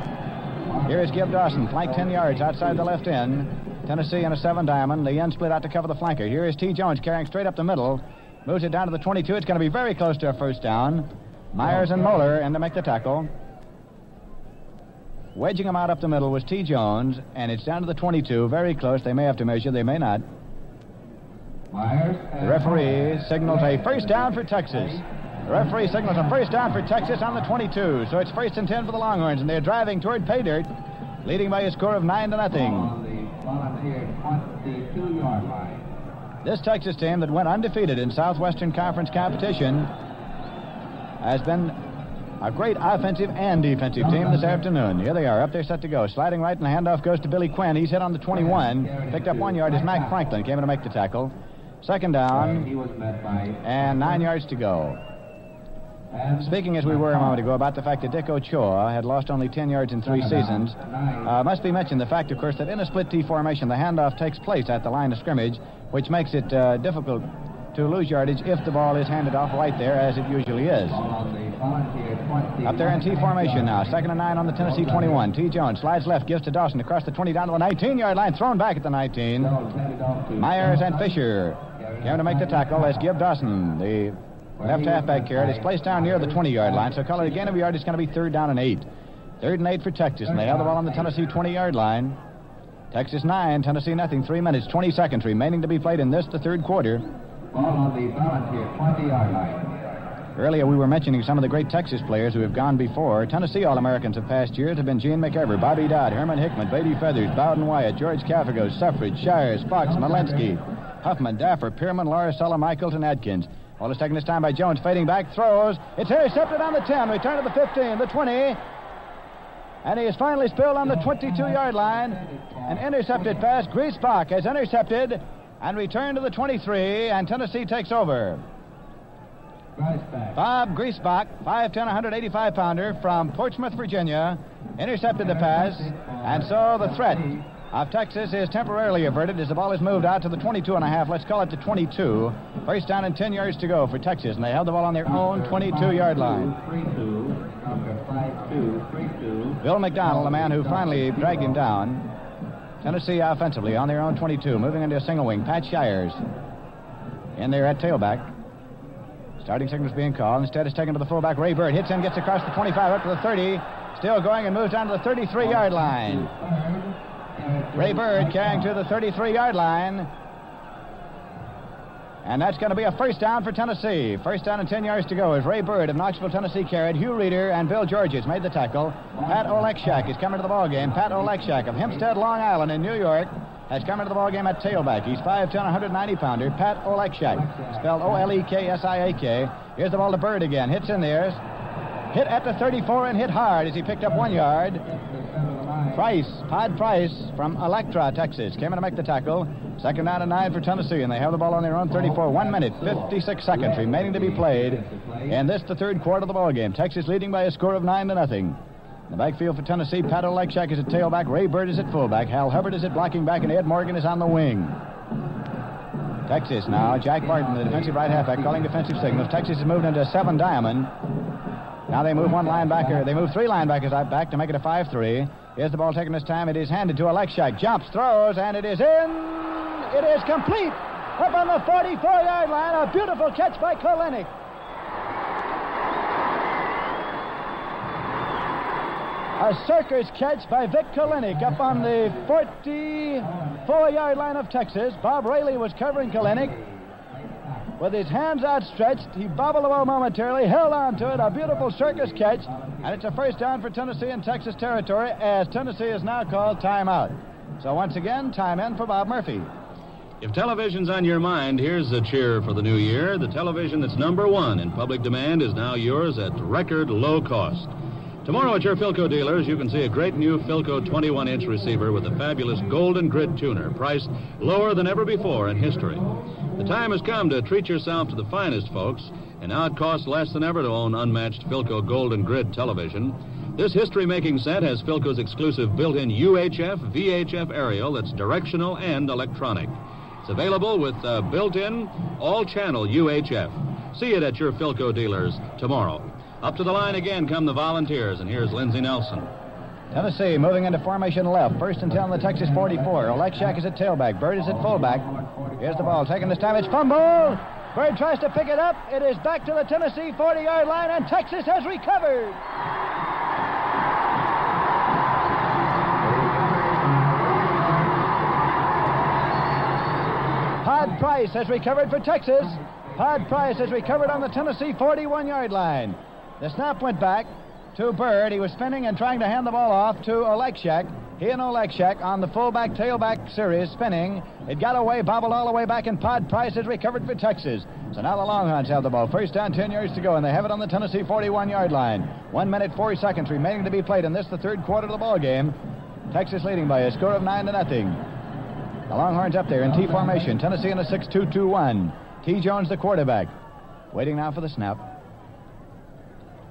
Here is Gib Dawson, flank 10 yards outside the left end. Tennessee in a seven diamond. The end split out to cover the flanker. Here is T. Jones carrying straight up the middle. Moves it down to the 22. It's going to be very close to a first down. Myers and Moeller in to make the tackle. Wedging him out up the middle was T. Jones, and it's down to the 22. Very close. They may have to measure. They may not. Myers. The referee signals a first down for Texas. The referee signals a first down for Texas on the 22. So it's first and 10 for the Longhorns, and they're driving toward pay dirt, leading by a score of 9 to nothing. On the volunteer 22-yard line. This Texas team that went undefeated in Southwestern Conference competition has been a great offensive and defensive team this afternoon. Here they are, up there set to go. Sliding right, and the handoff goes to Billy Quinn. He's hit on the 21. Picked up one yard as Mac Franklin came in to make the tackle. Second down, and nine yards to go. Speaking as we were a moment ago about the fact that Dick Ochoa had lost only 10 yards in three seasons, uh, must be mentioned the fact, of course, that in a split T formation, the handoff takes place at the line of scrimmage, which makes it uh, difficult to lose yardage if the ball is handed off right there, as it usually is. on the volunteer 20. Up there in T formation now. Second and nine on the Tennessee 21. T. Jones slides left, gives to Dawson across the 20 down to the 19 yard line, thrown back at the 19. Jones handed off to Myers and Fisher came to make the tackle as Gib Dawson, the left halfback carrot, is placed down near the 20 yard line. So, color again of yard is going to be third down and eight. Third and eight for Texas, and they have the ball on the Tennessee 20 yard line. Texas 9, Tennessee nothing. Three minutes, 20 seconds remaining to be played in this, the third quarter. Ball on the volunteer 20-yard line. Earlier, we were mentioning some of the great Texas players who have gone before. Tennessee All-Americans of past years have been Gene McEver, Bobby Dodd, Herman Hickman, Beattie Feathers, Bowden Wyatt, George Cafagos, Suffridge, Shires, Fox, Molinski, Huffman, Daffer, Pierman, Laura, Sulla, Michels, and Atkins. All is taken this time by Jones, fading back, throws. It's intercepted on the 10, return to the 15, the 20. And he is finally spilled on the 22-yard line. An intercepted pass. Griesbach has intercepted and returned to the 23, and Tennessee takes over. Bob Griesbach, 5'10", 185 pounder from Portsmouth, Virginia, intercepted the pass, and so the threat of Texas is temporarily averted as the ball is moved out to the 22 and a half. Let's call it the 22. First down and 10 yards to go for Texas, and they held the ball on their own 22-yard line. 3-2. Number 5-2. 3-2. Bill McDonald, the man who finally dragged him down. Tennessee offensively on their own 22, moving into a single wing. Pat Shires in there at tailback. Starting signals being called. Instead, it's taken to the fullback. Ray Bird hits in, gets across the 25 up to the 30. Still going and moves down to the 33 yard line. Ray Bird carrying to the 33 yard line. And that's going to be a first down for Tennessee. First down and 10 yards to go as Ray Bird of Knoxville, Tennessee carried. Hugh Reeder and Bill Georges made the tackle. Pat Oleksiak is coming to the ball game. Pat Oleksiak of Hempstead, Long Island in New York has come into the ball game at tailback. He's 5'10", 190 pounder. Pat Oleksiak, spelled O-L-E-K-S-I-A-K. Here's the ball to Bird again. Hits in there. Hit at the 34 and hit hard as he picked up one yard. Price, Todd Price from Electra, Texas, came in to make the tackle. Second down and nine for Tennessee, and they have the ball on their own 34. One minute, 56 seconds remaining to be played. And this the third quarter of the ball game. Texas leading by a score of nine to nothing. In the backfield for Tennessee, Pat Oleksiak is at tailback, Ray Bird is at fullback, Hal Hubbard is at blocking back, and Ed Morgan is on the wing. Texas now, Jack Martin, the defensive right halfback, calling defensive signals. Texas is moved into a seven diamond. Now they move one linebacker, they move three linebackers out back to make it a 5-3. Here's the ball taken this time. It is handed to Oleksiak. Jumps, throws, and it is in. It is complete. Up on the 44-yard line. A beautiful catch by Kolenik. A circus catch by Vic Kolenik up on the 44-yard line of Texas. Bob Rayleigh was covering Kolenik. With his hands outstretched, he bobbled the ball momentarily, held on to it, a beautiful circus catch, and it's a first down for Tennessee in Texas territory as Tennessee is now called timeout. So once again, time in for Bob Murphy. If television's on your mind, here's a cheer for the new year. The television that's number one in public demand is now yours at record low cost. Tomorrow at your Philco dealers, you can see a great new Philco 21-inch receiver with a fabulous golden grid tuner, priced lower than ever before in history. The time has come to treat yourself to the finest, folks, and now it costs less than ever to own unmatched Philco golden grid television. This history-making set has Philco's exclusive built-in UHF, VHF aerial that's directional and electronic. It's available with uh, built-in all-channel UHF. See it at your Philco dealers tomorrow. Up to the line again come the Volunteers, and here's Lindsey Nelson. Tennessee moving into formation left. First and 10 on the Texas 44. Oleksiak is at tailback. Bird is at fullback. Here's the ball taken this time. It's fumbled. Bird tries to pick it up. It is back to the Tennessee 40-yard line, and Texas has recovered. Todd Price has recovered for Texas. Pod Price has recovered on the Tennessee 41 yard line. The snap went back to Bird. He was spinning and trying to hand the ball off to Oleksiak. He and Oleksiak on the fullback tailback series spinning. It got away, bobbled all the way back, and Pod Price has recovered for Texas. So now the Longhorns have the ball. First down, 10 yards to go, and they have it on the Tennessee 41 yard line. One minute, four seconds remaining to be played in this, the third quarter of the ball game. Texas leading by a score of 9 to nothing. The Longhorns up there in T formation. Tennessee in a 6 2 2 1. T. Jones, the quarterback. Waiting now for the snap.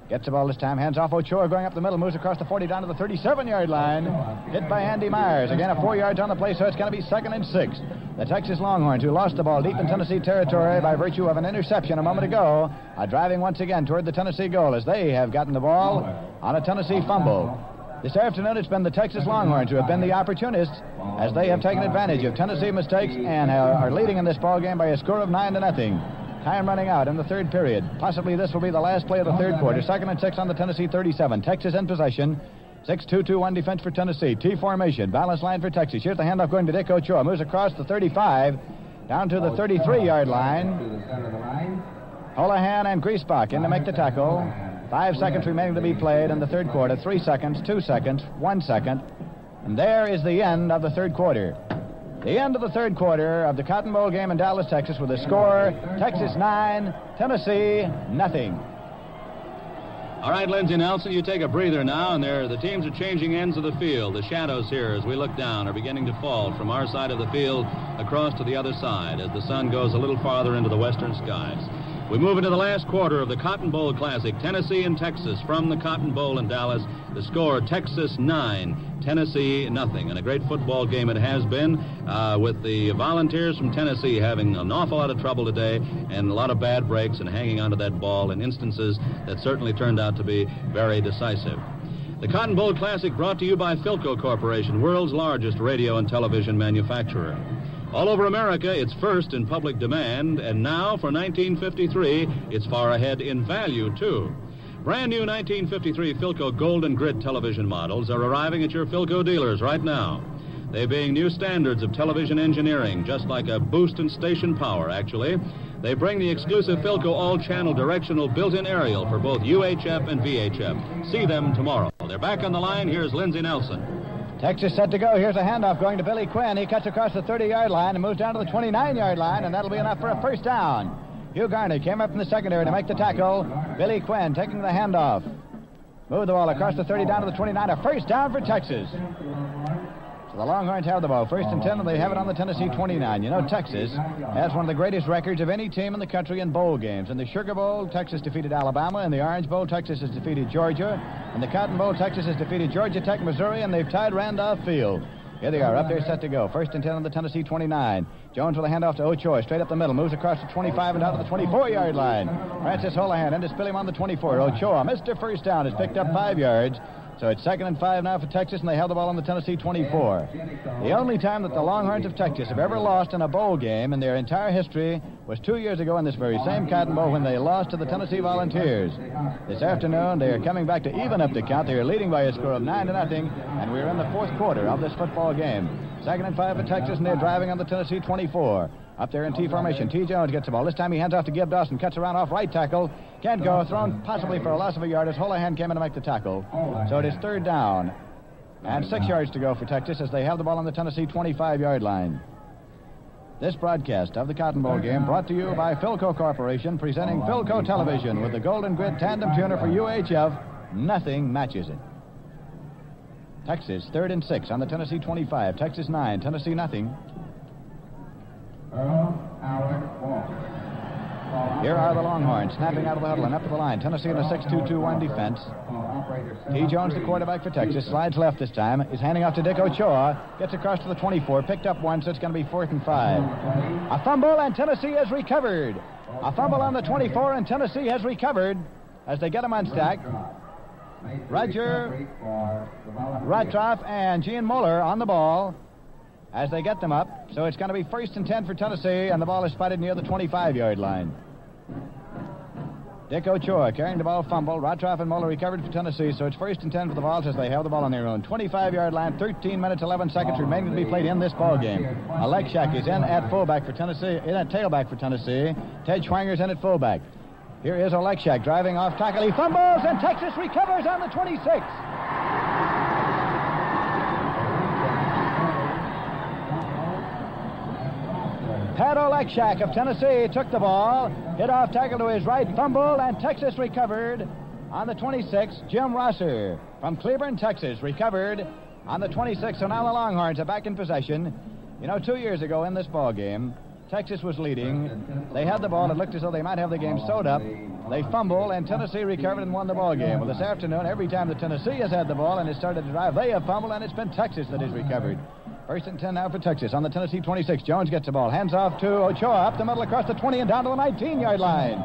Gets the ball this time. Hands off Ochoa going up the middle. Moves across the 40 down to the 37 yard line. Hit by Andy Myers. Again, a four yards on the play, so it's going to be second and six. The Texas Longhorns, who lost the ball deep in Tennessee territory by virtue of an interception a moment ago, are driving once again toward the Tennessee goal as they have gotten the ball on a Tennessee fumble. This afternoon, it's been the Texas Longhorns who have been the opportunists as they have taken advantage of Tennessee mistakes and are leading in this ball game by a score of nine to nothing. Time running out in the third period. Possibly this will be the last play of the third quarter. Second and six on the Tennessee 37. Texas in possession. 6-2-2-1 defense for Tennessee. T formation. Balance line for Texas. Here's the handoff going to Dick Ochoa. Moves across the 35 down to the 33-yard line. Holohan and Griesbach in to make the tackle. Five seconds remaining to be played in the third quarter. Three seconds, two seconds, one second. And there is the end of the third quarter. The end of the third quarter of the Cotton Bowl game in Dallas, Texas, with a score Texas 9, Tennessee nothing. All right, Lindsey Nelson, you take a breather now, and there the teams are changing ends of the field. The shadows here, as we look down, are beginning to fall from our side of the field across to the other side as the sun goes a little farther into the western skies. We move into the last quarter of the Cotton Bowl Classic, Tennessee and Texas from the Cotton Bowl in Dallas. The score, Texas 9, Tennessee nothing. And a great football game it has been, uh, with the Volunteers from Tennessee having an awful lot of trouble today and a lot of bad breaks and hanging onto that ball in instances that certainly turned out to be very decisive. The Cotton Bowl Classic brought to you by Philco Corporation, world's largest radio and television manufacturer. All over America, it's first in public demand, and now for 1953, it's far ahead in value, too. Brand new 1953 Philco Golden Grid television models are arriving at your Philco dealers right now. They being new standards of television engineering, just like a boost in station power, actually. They bring the exclusive Philco all-channel directional built-in aerial for both UHF and VHF. See them tomorrow. They're back on the line. Here's Lindsey Nelson. Texas set to go. Here's a handoff going to Billy Quinn. He cuts across the 30-yard line and moves down to the 29-yard line, and that'll be enough for a first down. Hugh Garner came up from the secondary to make the tackle. Billy Quinn taking the handoff. Move the ball across the 30 down to the 29. A first down for Texas. The Longhorns have the ball. First and 10, and they have it on the Tennessee 29. You know, Texas has one of the greatest records of any team in the country in bowl games. In the Sugar Bowl, Texas defeated Alabama. In the Orange Bowl, Texas has defeated Georgia. In the Cotton Bowl, Texas has defeated Georgia Tech, Missouri, and they've tied Randolph Field. Here they are, up there, set to go. First and 10 on the Tennessee 29. Jones with a handoff to Ochoa, straight up the middle, moves across the 25 and out to the 24-yard line. Francis Holohan into spill him on the 24. Ochoa, Mr. First Down, has picked up five yards. So it's second and five now for Texas, and they held the ball on the Tennessee 24. The only time that the Longhorns of Texas have ever lost in a bowl game in their entire history was two years ago in this very same Cotton Bowl when they lost to the Tennessee Volunteers. This afternoon, they are coming back to even up the count. They are leading by a score of nine to nothing, and we're in the fourth quarter of this football game. Second and five for Texas, and they're driving on the Tennessee 24. Up there in T formation. T. Jones gets the ball. This time he hands off to Gib Dawson. Cuts around off right tackle. Can't go. Thrown possibly for a loss of a yard as Holohan came in to make the tackle. So it is third down. And six yards to go for Texas as they have the ball on the Tennessee 25 yard line. This broadcast of the Cotton Bowl game brought to you by Philco Corporation, presenting Philco Television with the Golden Grid Tandem Tuner for UHF. Nothing matches it. Texas, third and six on the Tennessee 25. Texas nine, Tennessee nothing. Here are the Longhorns snapping out of the huddle and up to the line. Tennessee in a 6-2-2-1 defense. T. Jones, the quarterback for Texas, slides left this time. Is handing off to Dick Ochoa. Gets across to the 24. Picked up one, so it's going to be fourth and five. A fumble, and Tennessee has recovered. A fumble on the 24, and Tennessee has recovered as they get him unstacked. Roger Rotroff and Gene Moeller on the ball as they get them up. So it's going to be first and 10 for Tennessee, and the ball is spotted near the 25 yard line. Dick Ochoa carrying the ball, fumble. Rotroff and Moeller recovered for Tennessee, so it's first and 10 for the Vols as they have the ball on their own. 25 yard line, 13 minutes, 11 seconds remaining to be played in this ball game. Oleksiak is in at fullback for Tennessee, in at tailback for Tennessee. Ted Schwanger's in at fullback. Here is Oleksiak driving off tackle. He fumbles, and Texas recovers on the 26. Pat Oleksiak of Tennessee took the ball, hit off tackle to his right, fumble, and Texas recovered on the 26. Jim Rosser from Cleburne, Texas, recovered on the 26. So now the Longhorns are back in possession. You know, two years ago in this ball game, Texas was leading. They had the ball. It looked as though they might have the game sewed up. They fumbled, and Tennessee recovered and won the ball game. Well, this afternoon, every time that Tennessee has had the ball and has started to drive, they have fumbled, and it's been Texas that has recovered. First and 10 now for Texas on the Tennessee 26. Jones gets the ball. Hands off to Ochoa up the middle across the 20 and down to the 19 yard line.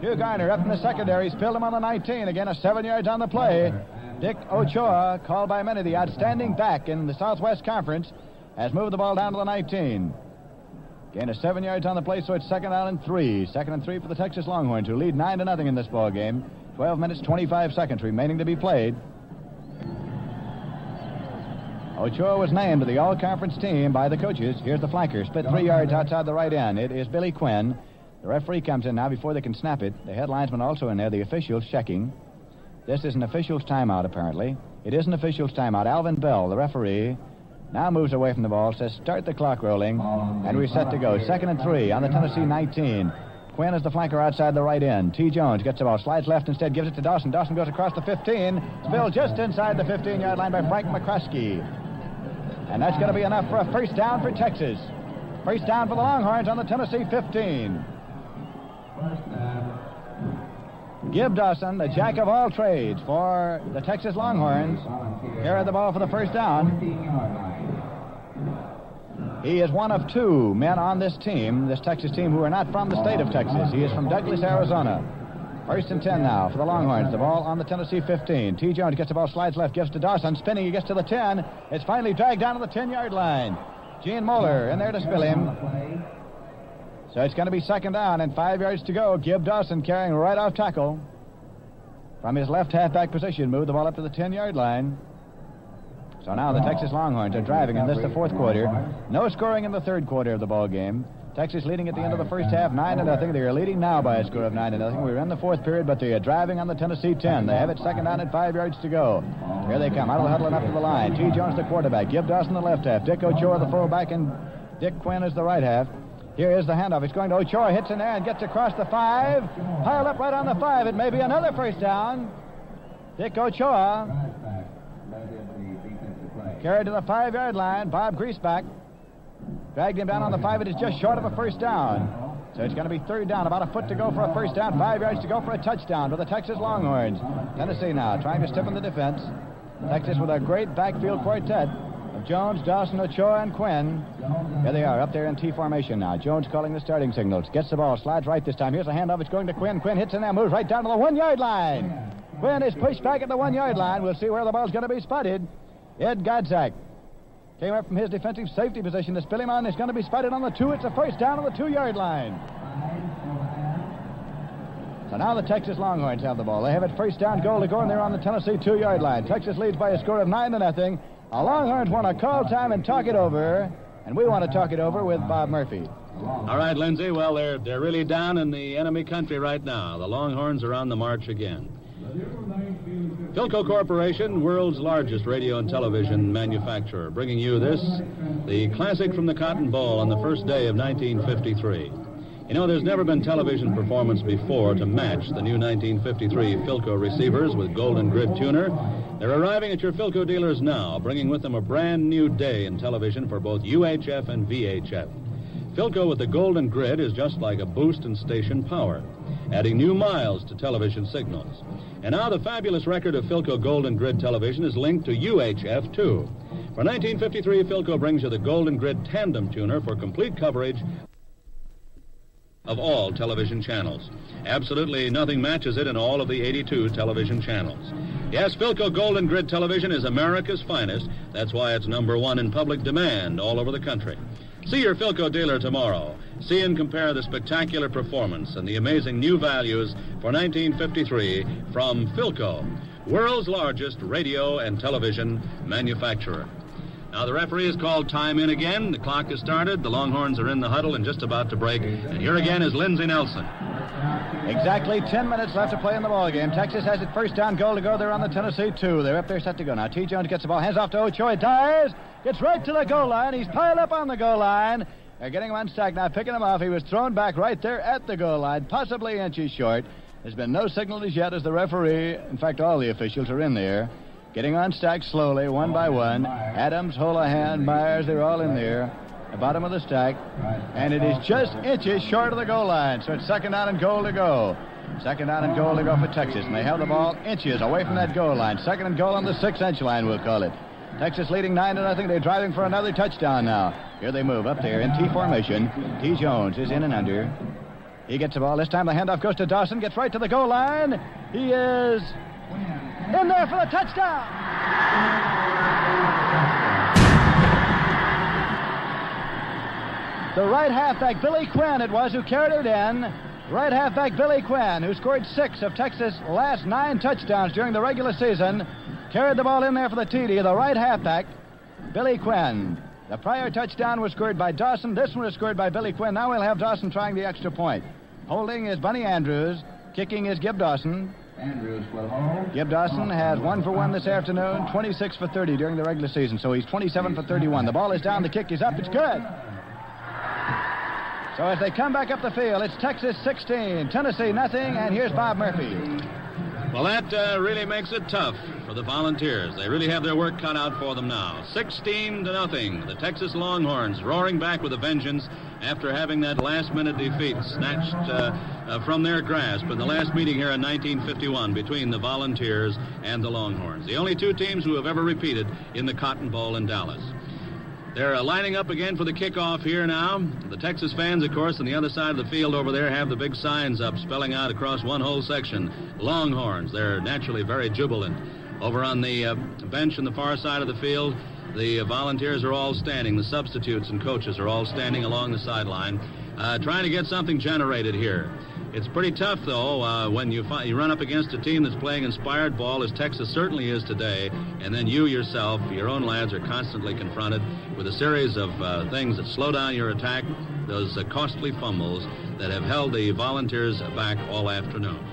Hugh Garner up in the secondary. Spilled him on the 19. Again, a seven yards on the play. Dick Ochoa, called by many the outstanding back in the Southwest Conference, has moved the ball down to the 19. Gain of seven yards on the play, so it's second down and three. Second and three for the Texas Longhorns, who lead nine to nothing in this ball game. 12 minutes, 25 seconds remaining to be played. Ochoa was named to the all conference team by the coaches. Here's the flanker, split three yards outside the right end. It is Billy Quinn. The referee comes in now before they can snap it. The head linesman also in there, the officials checking. This is an official's timeout, apparently. It is an official's timeout. Alvin Bell, the referee, now moves away from the ball, says start the clock rolling, and we're set to go. Second and three on the Tennessee 19. Quinn is the flanker outside the right end. T. Jones gets the ball, slides left instead, gives it to Dawson. Dawson goes across the 15. Spilled just inside the 15 yard line by Frank McCroskey. And that's going to be enough for a first down for Texas. First down for the Longhorns on the Tennessee 15. Gib Dawson, the jack of all trades for the Texas Longhorns, at the ball for the first down. He is one of two men on this team, this Texas team, who are not from the state of Texas. He is from Douglas, Arizona. First and 10 now for the Longhorns. The ball on the Tennessee 15. T. Jones gets the ball, slides left, gives to Dawson. Spinning, he gets to the 10. It's finally dragged down to the 10 yard line. Gene Moeller in there to spill him. So it's going to be second down and five yards to go. Gib Dawson carrying right off tackle. From his left halfback position, move the ball up to the 10 yard line. So now the Texas Longhorns are driving and this the fourth quarter. No scoring in the third quarter of the ball game. Texas leading at the end of the first half, nine to nothing. They are leading now by a score of nine to nothing. We're in the fourth period, but they are driving on the Tennessee 10. They have it second down and five yards to go. Here they come, huddle and up to the line. T. Jones, the quarterback. Gib Dawson, the left half. Dick Ochoa, the fullback, and Dick Quinn is the right half. Here is the handoff. It's going to Ochoa, hits in there and gets across the five. Piled up right on the five. It may be another first down. Dick Ochoa carried to the five yard line. Bob Griesbach dragged him down on the five. It is just short of a first down. So it's going to be third down. About a foot to go for a first down. Five yards to go for a touchdown for the Texas Longhorns. Tennessee now trying to stiffen the defense. Texas with a great backfield quartet of Jones, Dawson, Ochoa, and Quinn. Here they are up there in T formation now. Jones calling the starting signals. Gets the ball, slides right this time. Here's a handoff. It's going to Quinn. Quinn hits there, moves right down to the one yard line. Quinn is pushed back at the one yard line. We'll see where the ball's going to be spotted. Ed Godzak came up from his defensive safety position to spill him on. Going to be spotted on the two. It's a first down on the two yard line. So now the Texas Longhorns have the ball. They have it first down goal to go, and they're on the Tennessee two yard line. Texas leads by a score of nine to nothing. The Longhorns want to call time and talk it over, and we want to talk it over with Bob Murphy. All right, Lindsey. Well, they're they're really down in the enemy country right now. The Longhorns are on the march again. Philco Corporation, world's largest radio and television manufacturer, bringing you this, the classic from the Cotton Bowl on the first day of 1953. You know, there's never been television performance before to match the new 1953 Philco receivers with Golden Grid tuner. They're arriving at your Philco dealers now, bringing with them a brand new day in television for both UHF and VHF. Philco with the Golden Grid is just like a boost in station power, adding new miles to television signals. And now the fabulous record of Philco Golden Grid television is linked to UHF too. For 1953, Philco brings you the Golden Grid Tandem Tuner for complete coverage of all television channels. Absolutely nothing matches it in all of the 82 television channels. Yes, Philco Golden Grid television is America's finest. That's why it's number one in public demand all over the country. See your Philco dealer tomorrow. See and compare the spectacular performance and the amazing new values for 1953 from Philco, world's largest radio and television manufacturer. Now the referee has called time in again. The clock has started. The Longhorns are in the huddle and just about to break. And here again is Lindsey Nelson. Exactly 10 minutes left to play in the ball game. Texas has it first down goal to go. They're on the Tennessee two. They're up there set to go now. T. Jones gets the ball, hands off to Ochoa, tires, gets right to the goal line. He's piled up on the goal line. They're getting him unstuck now, picking him off. He was thrown back right there at the goal line, possibly inches short. There's been no signal as yet as the referee, in fact, all the officials are in there. Getting on stack slowly, one by one. Adams, Holohan, Myers, they're all in there the bottom of the stack, and it is just inches short of the goal line. So it's second down and goal to go. Second down and goal to go for Texas, and they have the ball inches away from that goal line. Second and goal on the six-inch line, we'll call it. Texas leading nine to nothing. They're driving for another touchdown now. Here they move up there in T formation. T Jones is in and under. He gets the ball. This time the handoff goes to Dawson. Gets right to the goal line. He is in there for the touchdown. The right halfback, Billy Quinn, it was, who carried it in. Right halfback Billy Quinn, who scored six of Texas' last nine touchdowns during the regular season, carried the ball in there for the TD. The right halfback, Billy Quinn. The prior touchdown was scored by Dawson. This one was scored by Billy Quinn. Now we'll have Dawson trying the extra point. Holding is Bunny Andrews. Kicking is Gib Dawson. Andrews will hold. Gib Dawson has one for one this afternoon, 26 for 30 during the regular season, so he's 27 for 31. The ball is down, the kick is up, it's good. So as they come back up the field, it's Texas 16, Tennessee nothing, and here's Bob Murphy. Well, that uh, really makes it tough for the Volunteers. They really have their work cut out for them now. 16 to nothing. The Texas Longhorns roaring back with a vengeance after having that last-minute defeat snatched uh, uh, from their grasp in the last meeting here in 1951 between the Volunteers and the Longhorns. The only two teams who have ever repeated in the Cotton Bowl in Dallas. They're uh, lining up again for the kickoff here now. The Texas fans, of course, on the other side of the field over there have the big signs up spelling out across one whole section Longhorns. They're naturally very jubilant. Over on the uh, bench on the far side of the field, the uh, volunteers are all standing. The substitutes and coaches are all standing along the sideline, uh, trying to get something generated here. It's pretty tough, though, uh, when you, fi- you run up against a team that's playing inspired ball, as Texas certainly is today, and then you yourself, your own lads, are constantly confronted with a series of uh, things that slow down your attack, those uh, costly fumbles that have held the volunteers back all afternoon.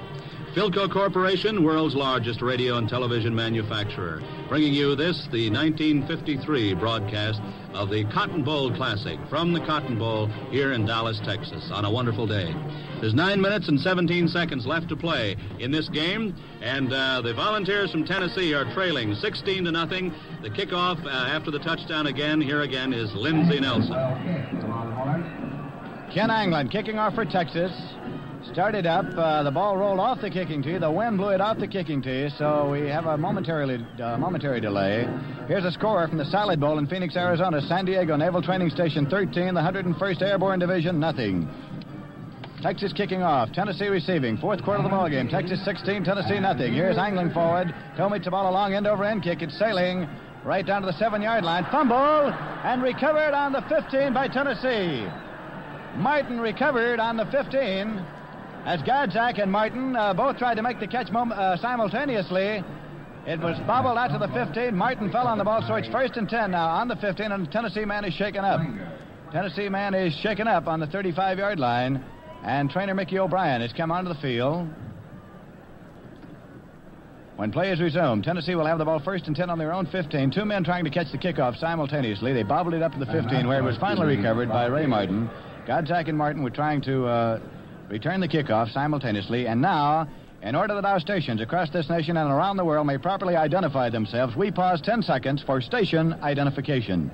Philco Corporation, world's largest radio and television manufacturer, bringing you this, the 1953 broadcast of the Cotton Bowl Classic from the Cotton Bowl here in Dallas, Texas, on a wonderful day. There's nine minutes and 17 seconds left to play in this game, and uh, the Volunteers from Tennessee are trailing 16 to nothing. The kickoff uh, after the touchdown again. Here again is Lindsey Nelson. Ken Anglin kicking off for Texas. Started up. Uh, the ball rolled off the kicking tee. The wind blew it off the kicking tee, so we have a momentarily uh, momentary delay. Here's a score from the Salad Bowl in Phoenix, Arizona. San Diego Naval Training Station 13, the 101st Airborne Division, nothing. Texas kicking off. Tennessee receiving. Fourth quarter of the ball game. Texas 16, Tennessee nothing. Here's Anglin forward. Tomey Tabala long end over end kick. It's sailing right down to the seven yard line. Fumble and recovered on the 15 by Tennessee. Martin recovered on the 15 as Godzak and Martin uh, both tried to make the catch mom- uh, simultaneously. It was bobbled out to the 15. Martin fell on the ball, so it's first and 10 now on the 15, and the Tennessee man is shaken up. Tennessee man is shaken up on the 35 yard line. And trainer Mickey O'Brien has come onto the field. When play is resumed, Tennessee will have the ball first and 10 on their own 15. Two men trying to catch the kickoff simultaneously. They bobbled it up to the 15, where it was finally recovered by Ray Martin. Godzak and Martin were trying to uh, return the kickoff simultaneously. And now, in order that our stations across this nation and around the world may properly identify themselves, we pause 10 seconds for station identification.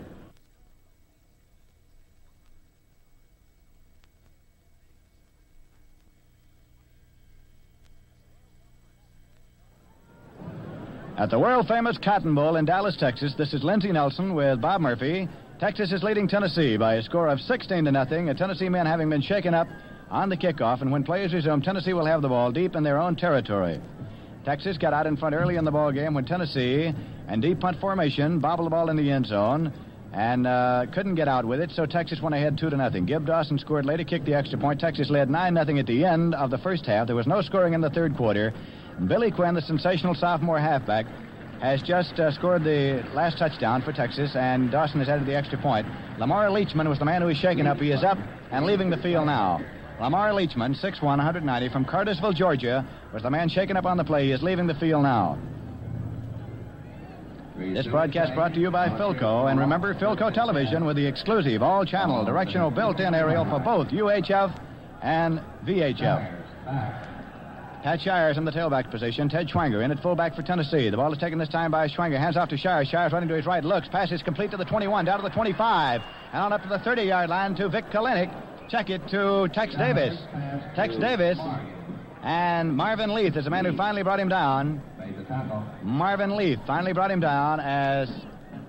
At the world famous Cotton Bowl in Dallas, Texas, this is Lindsey Nelson with Bob Murphy. Texas is leading Tennessee by a score of 16 to nothing. A Tennessee men having been shaken up on the kickoff, and when players resume, Tennessee will have the ball deep in their own territory. Texas got out in front early in the ball game when Tennessee and deep punt formation bobbled the ball in the end zone, and uh, couldn't get out with it, so Texas went ahead two to nothing. Gib Dawson scored later, kicked the extra point. Texas led nine nothing at the end of the first half. There was no scoring in the third quarter. Billy Quinn, the sensational sophomore halfback, has just uh, scored the last touchdown for Texas, and Dawson has added the extra point. Lamar Leachman was the man who was shaken up. He is up and leaving the field now. Lamar Leachman, 6'1", 190, from Cartersville, Georgia, was the man shaken up on the play. He is leaving the field now. This broadcast brought to you by Philco, and remember Philco Television with the exclusive all-channel directional built-in aerial for both UHF and VHF. Pat Shires in the tailback position. Ted Schwanger in at fullback for Tennessee. The ball is taken this time by Schwanger. Hands off to Shires. Shires running to his right. Looks. Pass is complete to the 21, down to the 25, and on up to the 30-yard line to Vic Kolenik. Check it to Tex Davis. Tex Davis and Marvin Leith is the man who finally brought him down. Marvin Leith finally brought him down as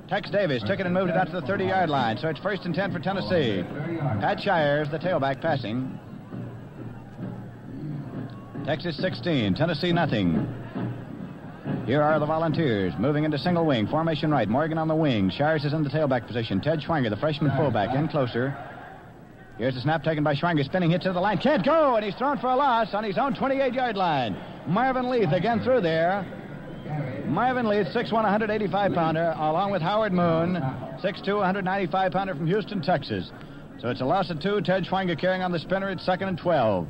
Tex Davis took it and moved it out to the 30-yard line. So it's first and 10 for Tennessee. Pat Shires, the tailback, passing. Texas 16, Tennessee nothing. Here are the Volunteers moving into single wing. Formation right. Morgan on the wing. Shires is in the tailback position. Ted Schwanger, the freshman fullback, in closer. Here's the snap taken by Schwanger. Spinning hit to the line. Can't go, and he's thrown for a loss on his own 28-yard line. Marvin Leith again through there. Marvin Leith, 6'1", 185-pounder, along with Howard Moon, 6'2", 195-pounder from Houston, Texas. So it's a loss of two. Ted Schwanger carrying on the spinner at second and 12.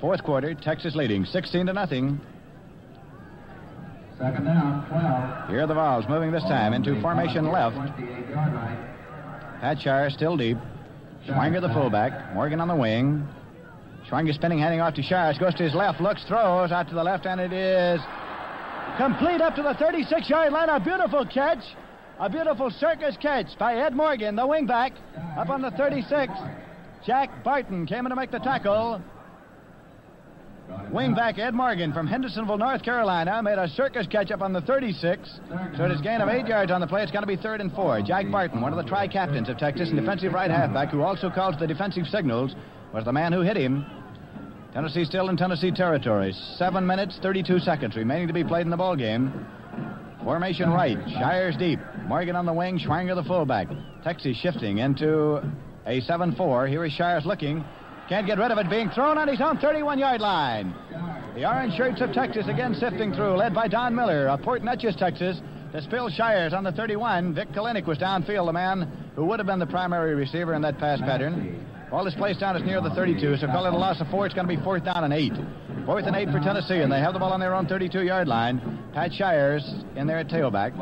Fourth quarter, Texas leading 16 to nothing. Second down, 12. Here are the Vols moving this time into formation left. 28-yard. Pat Shire still deep. Schwanger the fullback. Morgan on the wing. Schwanger spinning, handing off to Shires. Goes to his left, looks, throws out to the left, and it is complete up to the 36-yard line. A beautiful catch. A beautiful circus catch by Ed Morgan, the wingback, up on the 36. Jack Barton came in to make the tackle. Wingback Ed Morgan from Hendersonville, North Carolina, made a circus catch up on the 36. So it is gain of eight yards on the play. It's going to be third and four. Jack Barton, one of the tri-captains of Texas and defensive right halfback, who also calls the defensive signals, was the man who hit him. Tennessee still in Tennessee territory. Seven minutes, 32 seconds remaining to be played in the ball game. Formation right, Shires deep. Morgan on the wing, Schwanger the fullback. Texas shifting into a 7-4. Here is Shires looking. Can't get rid of it, being thrown on his own 31-yard line. The orange shirts of Texas again sifting through, led by Don Miller of Port Neches, Texas. To Spill Shires on the 31. Vic Kolenik was downfield, the man who would have been the primary receiver in that pass pattern. Ball is placed down is near the 32, so call it a loss of four. It's going to be fourth down and eight. Fourth and eight for Tennessee, and they have the ball on their own 32-yard line. Pat Shires in there at tailback.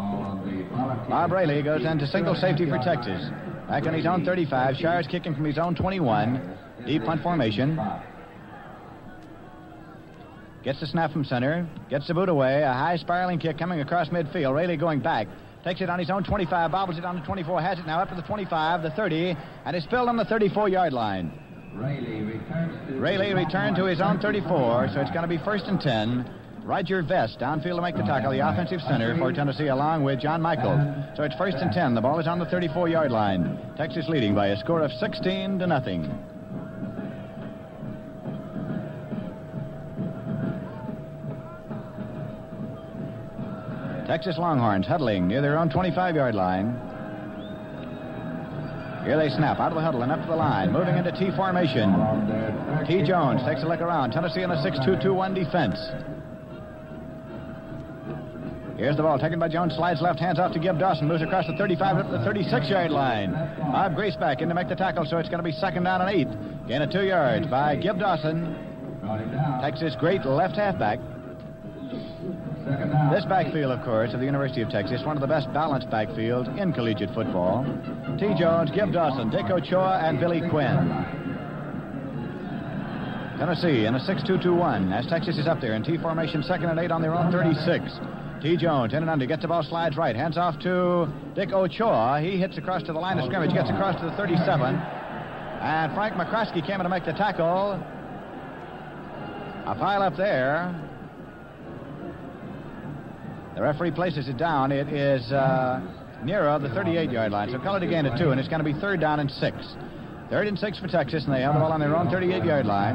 Bob Rayleigh goes into single safety for Texas. Back on his own 35. Shires kicking from his own 21. Deep punt formation. Gets the snap from center. Gets the boot away. A high spiraling kick coming across midfield. Rayleigh going back. Takes it on his own 25. Bobbles it on the 24. Has it now up to the 25, the 30, and is spilled on the 34-yard line. Rayleigh returns to Rayleigh returned to his own 34, so it's going to be first and 10. Roger Vest downfield to make the tackle, the offensive center for Tennessee, along with John Michels. So it's first and 10. The ball is on the 34-yard line. Texas leading by a score of 16 to nothing. Texas Longhorns huddling near their own 25-yard line. Here they snap out of the huddle and up to the line, moving into T formation. T. Jones takes a look around. Tennessee in a 6-2-2-1 defense. Here's the ball taken by Jones, slides left, hands off to Gib Dawson, moves across the 35 up to the 36-yard line. Bob Grace back in to make the tackle, so it's going to be second down and eight. Gain of two yards by Gib Dawson. Texas great left halfback. This backfield, of course, of the University of Texas, one of the best balanced backfields in collegiate football. T. Jones, Gib Dawson, Dick Ochoa, and Billy Quinn. Tennessee in a 6-2-2-1 as Texas is up there in T formation, second and eight on their own 36. T. Jones in and under, gets the ball, slides right, hands off to Dick Ochoa. He hits across to the line of scrimmage, gets across to the 37. And Frank McCroskey came in to make the tackle. A pile up there. The referee places it down. It is uh, nearer the 38-yard line. So call it again at two, and it's going to be third down and six. Third and six for Texas, and they have the ball on their own 38-yard line.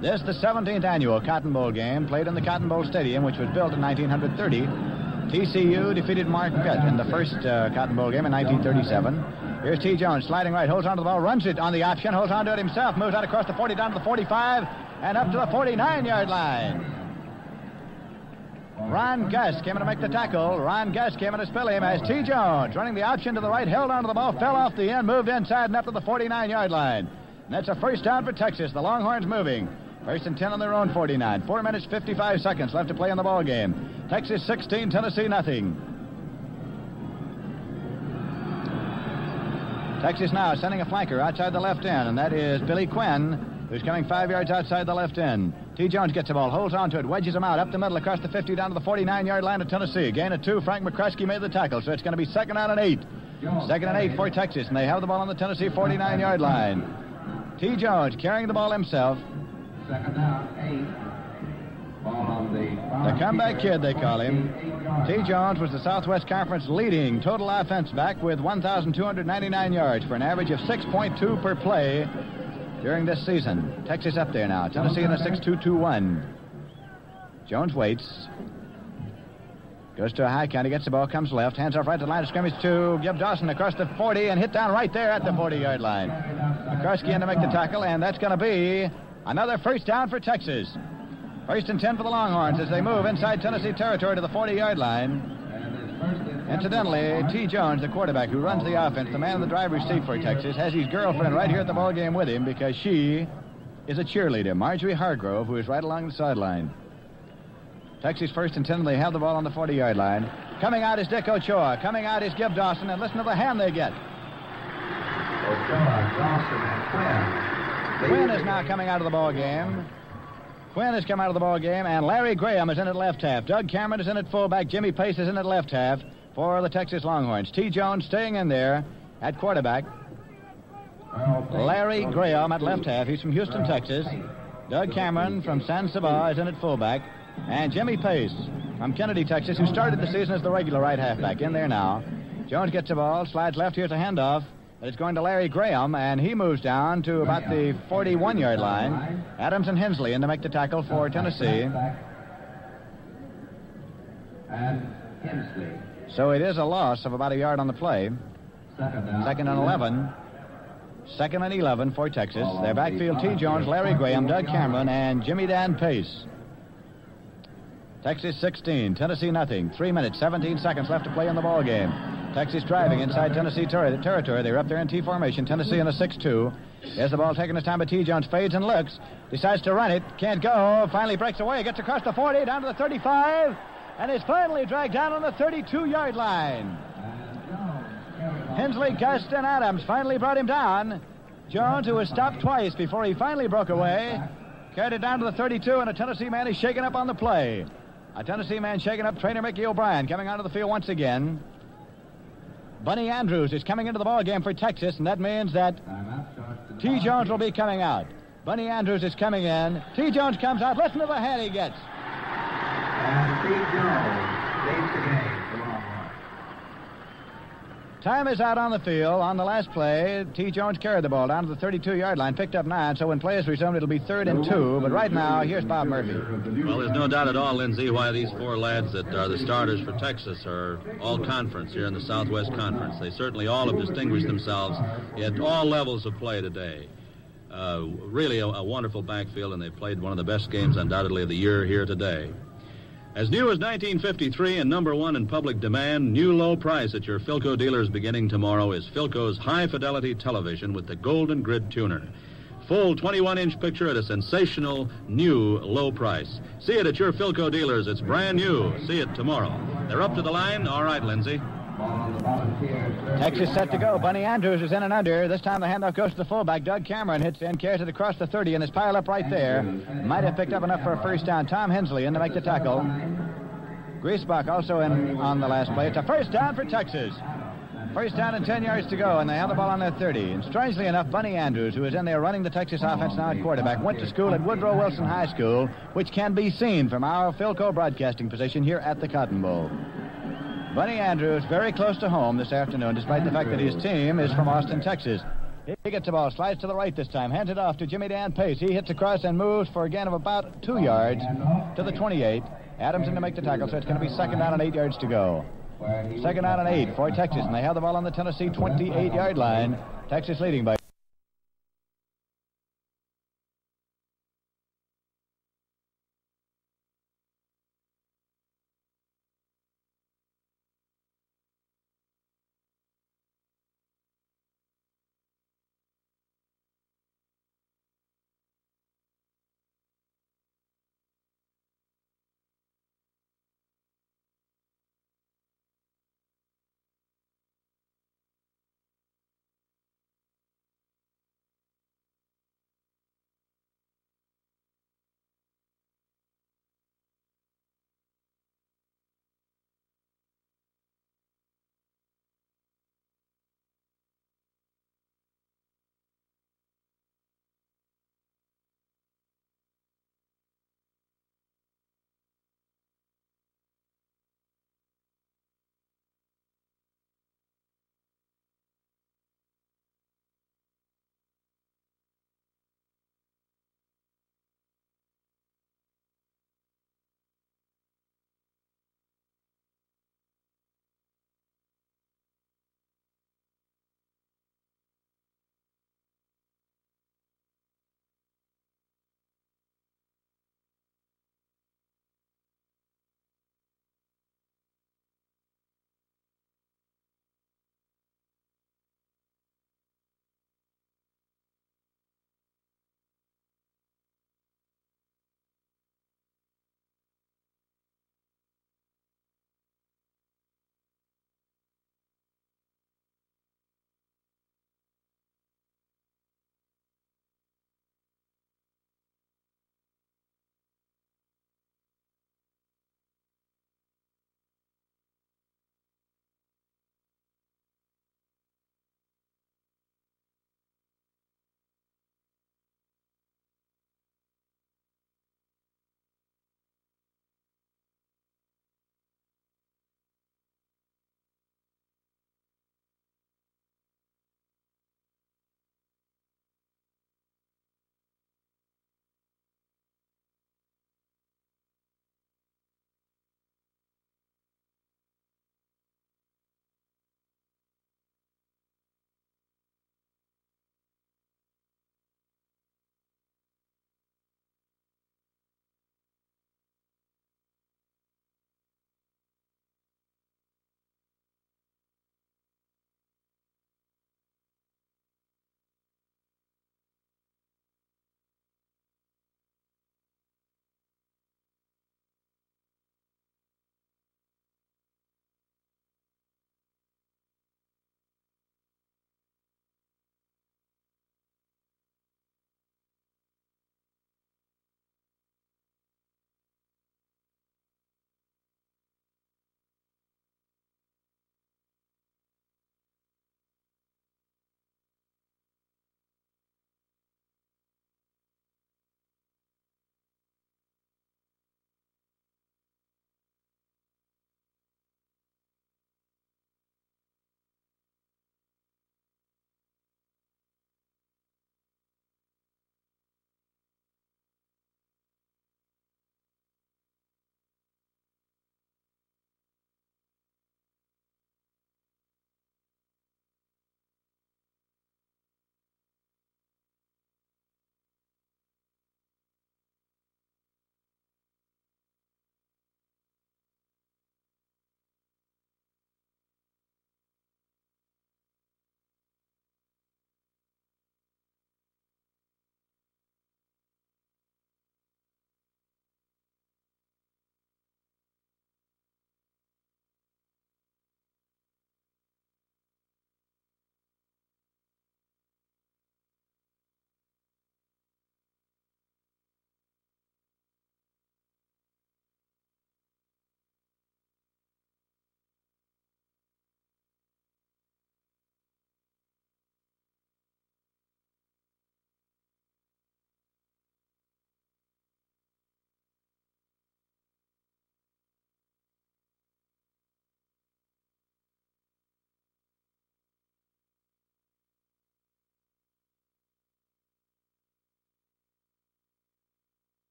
This is the 17th annual Cotton Bowl game, played in the Cotton Bowl Stadium, which was built in 1930. TCU defeated Marquette in the first uh, Cotton Bowl game in 1937. Here's T. Jones sliding right, holds onto the ball, runs it on the option, holds onto it himself, moves out across the 40 down to the 45, and up to the 49 yard line. Ron Gus came in to make the tackle. Ron Gus came in to spill him as T. Jones, running the option to the right, held onto the ball, fell off the end, moved inside and up to the 49 yard line. And that's a first down for Texas. The Longhorns moving. First and 10 on their own 49. Four minutes, 55 seconds left to play in the ball game. Texas 16, Tennessee nothing. Texas now sending a flanker outside the left end, and that is Billy Quinn, who's coming five yards outside the left end. T. Jones gets the ball, holds on to it, wedges him out up the middle across the 50 down to the 49 yard line of Tennessee. Gain of two. Frank McCreskey made the tackle, so it's going to be second out and eight. Second and eight for Texas, and they have the ball on the Tennessee 49 yard line. T. Jones carrying the ball himself. Second down, eight. Ball on the. The comeback kid, they call him. T. Jones was the Southwest Conference leading total offense back with 1,299 yards for an average of 6.2 per play during this season. Texas up there now. Tennessee in a 6-2-2-1. Jones waits. Goes to a high count. He gets the ball, comes left, hands off right to the line of scrimmage to Gib Dawson across the 40 and hit down right there at the 40 yard line. McCarskey in to make the tackle, and that's going to be another first down for Texas. First and 10 for the Longhorns as they move inside Tennessee territory to the 40 yard line. Incidentally, T. Jones, the quarterback who runs the offense, the man in the driver's seat for Texas, has his girlfriend right here at the ball game with him because she is a cheerleader, Marjorie Hargrove, who is right along the sideline. Texas first and 10, they have the ball on the 40 yard line. Coming out is Dick Ochoa. Coming out is Gib Dawson, and listen to the hand they get. Ochoa, Dawson, and Quinn. Quinn is now coming out of the ball game. Quinn has come out of the ball game, and Larry Graham is in at left half. Doug Cameron is in at fullback. Jimmy Pace is in at left half for the Texas Longhorns. T. Jones staying in there at quarterback. Larry Graham at left half. He's from Houston, Texas. Doug Cameron from San Saba is in at fullback. And Jimmy Pace from Kennedy, Texas, who started the season as the regular right halfback. In there now. Jones gets the ball, slides left. Here's a handoff. It's going to Larry Graham, and he moves down to about the 41 yard line. Adams and Hensley in to make the tackle for Tennessee. And Hensley. So it is a loss of about a yard on the play. Second. Second and 11. Second and 11 for Texas. Their backfield T. Jones, Larry Graham, Doug Cameron, and Jimmy Dan Pace. Texas 16, Tennessee nothing. Three minutes, 17 seconds left to play in the ball game. Texas driving inside Tennessee ter- territory. They're up there in T formation. Tennessee in a 6-2. Here's the ball taken this time by T. Jones. Fades and looks. Decides to run it. Can't go. Finally breaks away. Gets across the 40, down to the 35. And is finally dragged down on the 32-yard line. Hensley, Gust, and Adams finally brought him down. Jones, who was stopped twice before he finally broke away, carried it down to the 32, and a Tennessee man is shaken up on the play. A Tennessee man shaken up, trainer Mickey O'Brien coming onto the field once again. Bunny Andrews is coming into the ball game for Texas, and that means that T. Jones will be coming out. Bunny Andrews is coming in. T. Jones comes out. Listen to the hand he gets. Time is out on the field. On the last play, T. Jones carried the ball down to the 32-yard line, picked up nine. So when play is resumed, it'll be third and two. But right now, here's Bob Murphy. Well, there's no doubt at all, Lindsey, why these four lads that are the starters for Texas are all conference here in the Southwest Conference. They certainly all have distinguished themselves at all levels of play today. Uh, really a, a wonderful backfield, and they played one of the best games, undoubtedly, of the year here today. As new as 1953 and number one in public demand, new low price at your Philco dealers beginning tomorrow is Philco's high fidelity television with the Golden Grid tuner. Full 21 inch picture at a sensational new low price. See it at your Philco dealers. It's brand new. See it tomorrow. They're up to the line. All right, Lindsey. Texas set to go. Bunny Andrews is in and under. This time the handoff goes to the fullback. Doug Cameron hits in, carries it across the 30, and is piled up right there. Might have picked up enough for a first down. Tom Hensley in to make the tackle. Griesbach also in on the last play. It's a first down for Texas. First down and 10 yards to go, and they have the ball on their 30. And strangely enough, Bunny Andrews, who is in there running the Texas offense now at quarterback, went to school at Woodrow Wilson High School, which can be seen from our Philco broadcasting position here at the Cotton Bowl. Bunny Andrews very close to home this afternoon, despite the fact that his team is from Austin, Texas. He gets the ball, slides to the right this time, hands it off to Jimmy Dan Pace. He hits across and moves for a gain of about two yards to the 28. Adams in to make the tackle, so it's going to be second down and eight yards to go. Second down and eight for Texas, and they have the ball on the Tennessee 28-yard line. Texas leading by.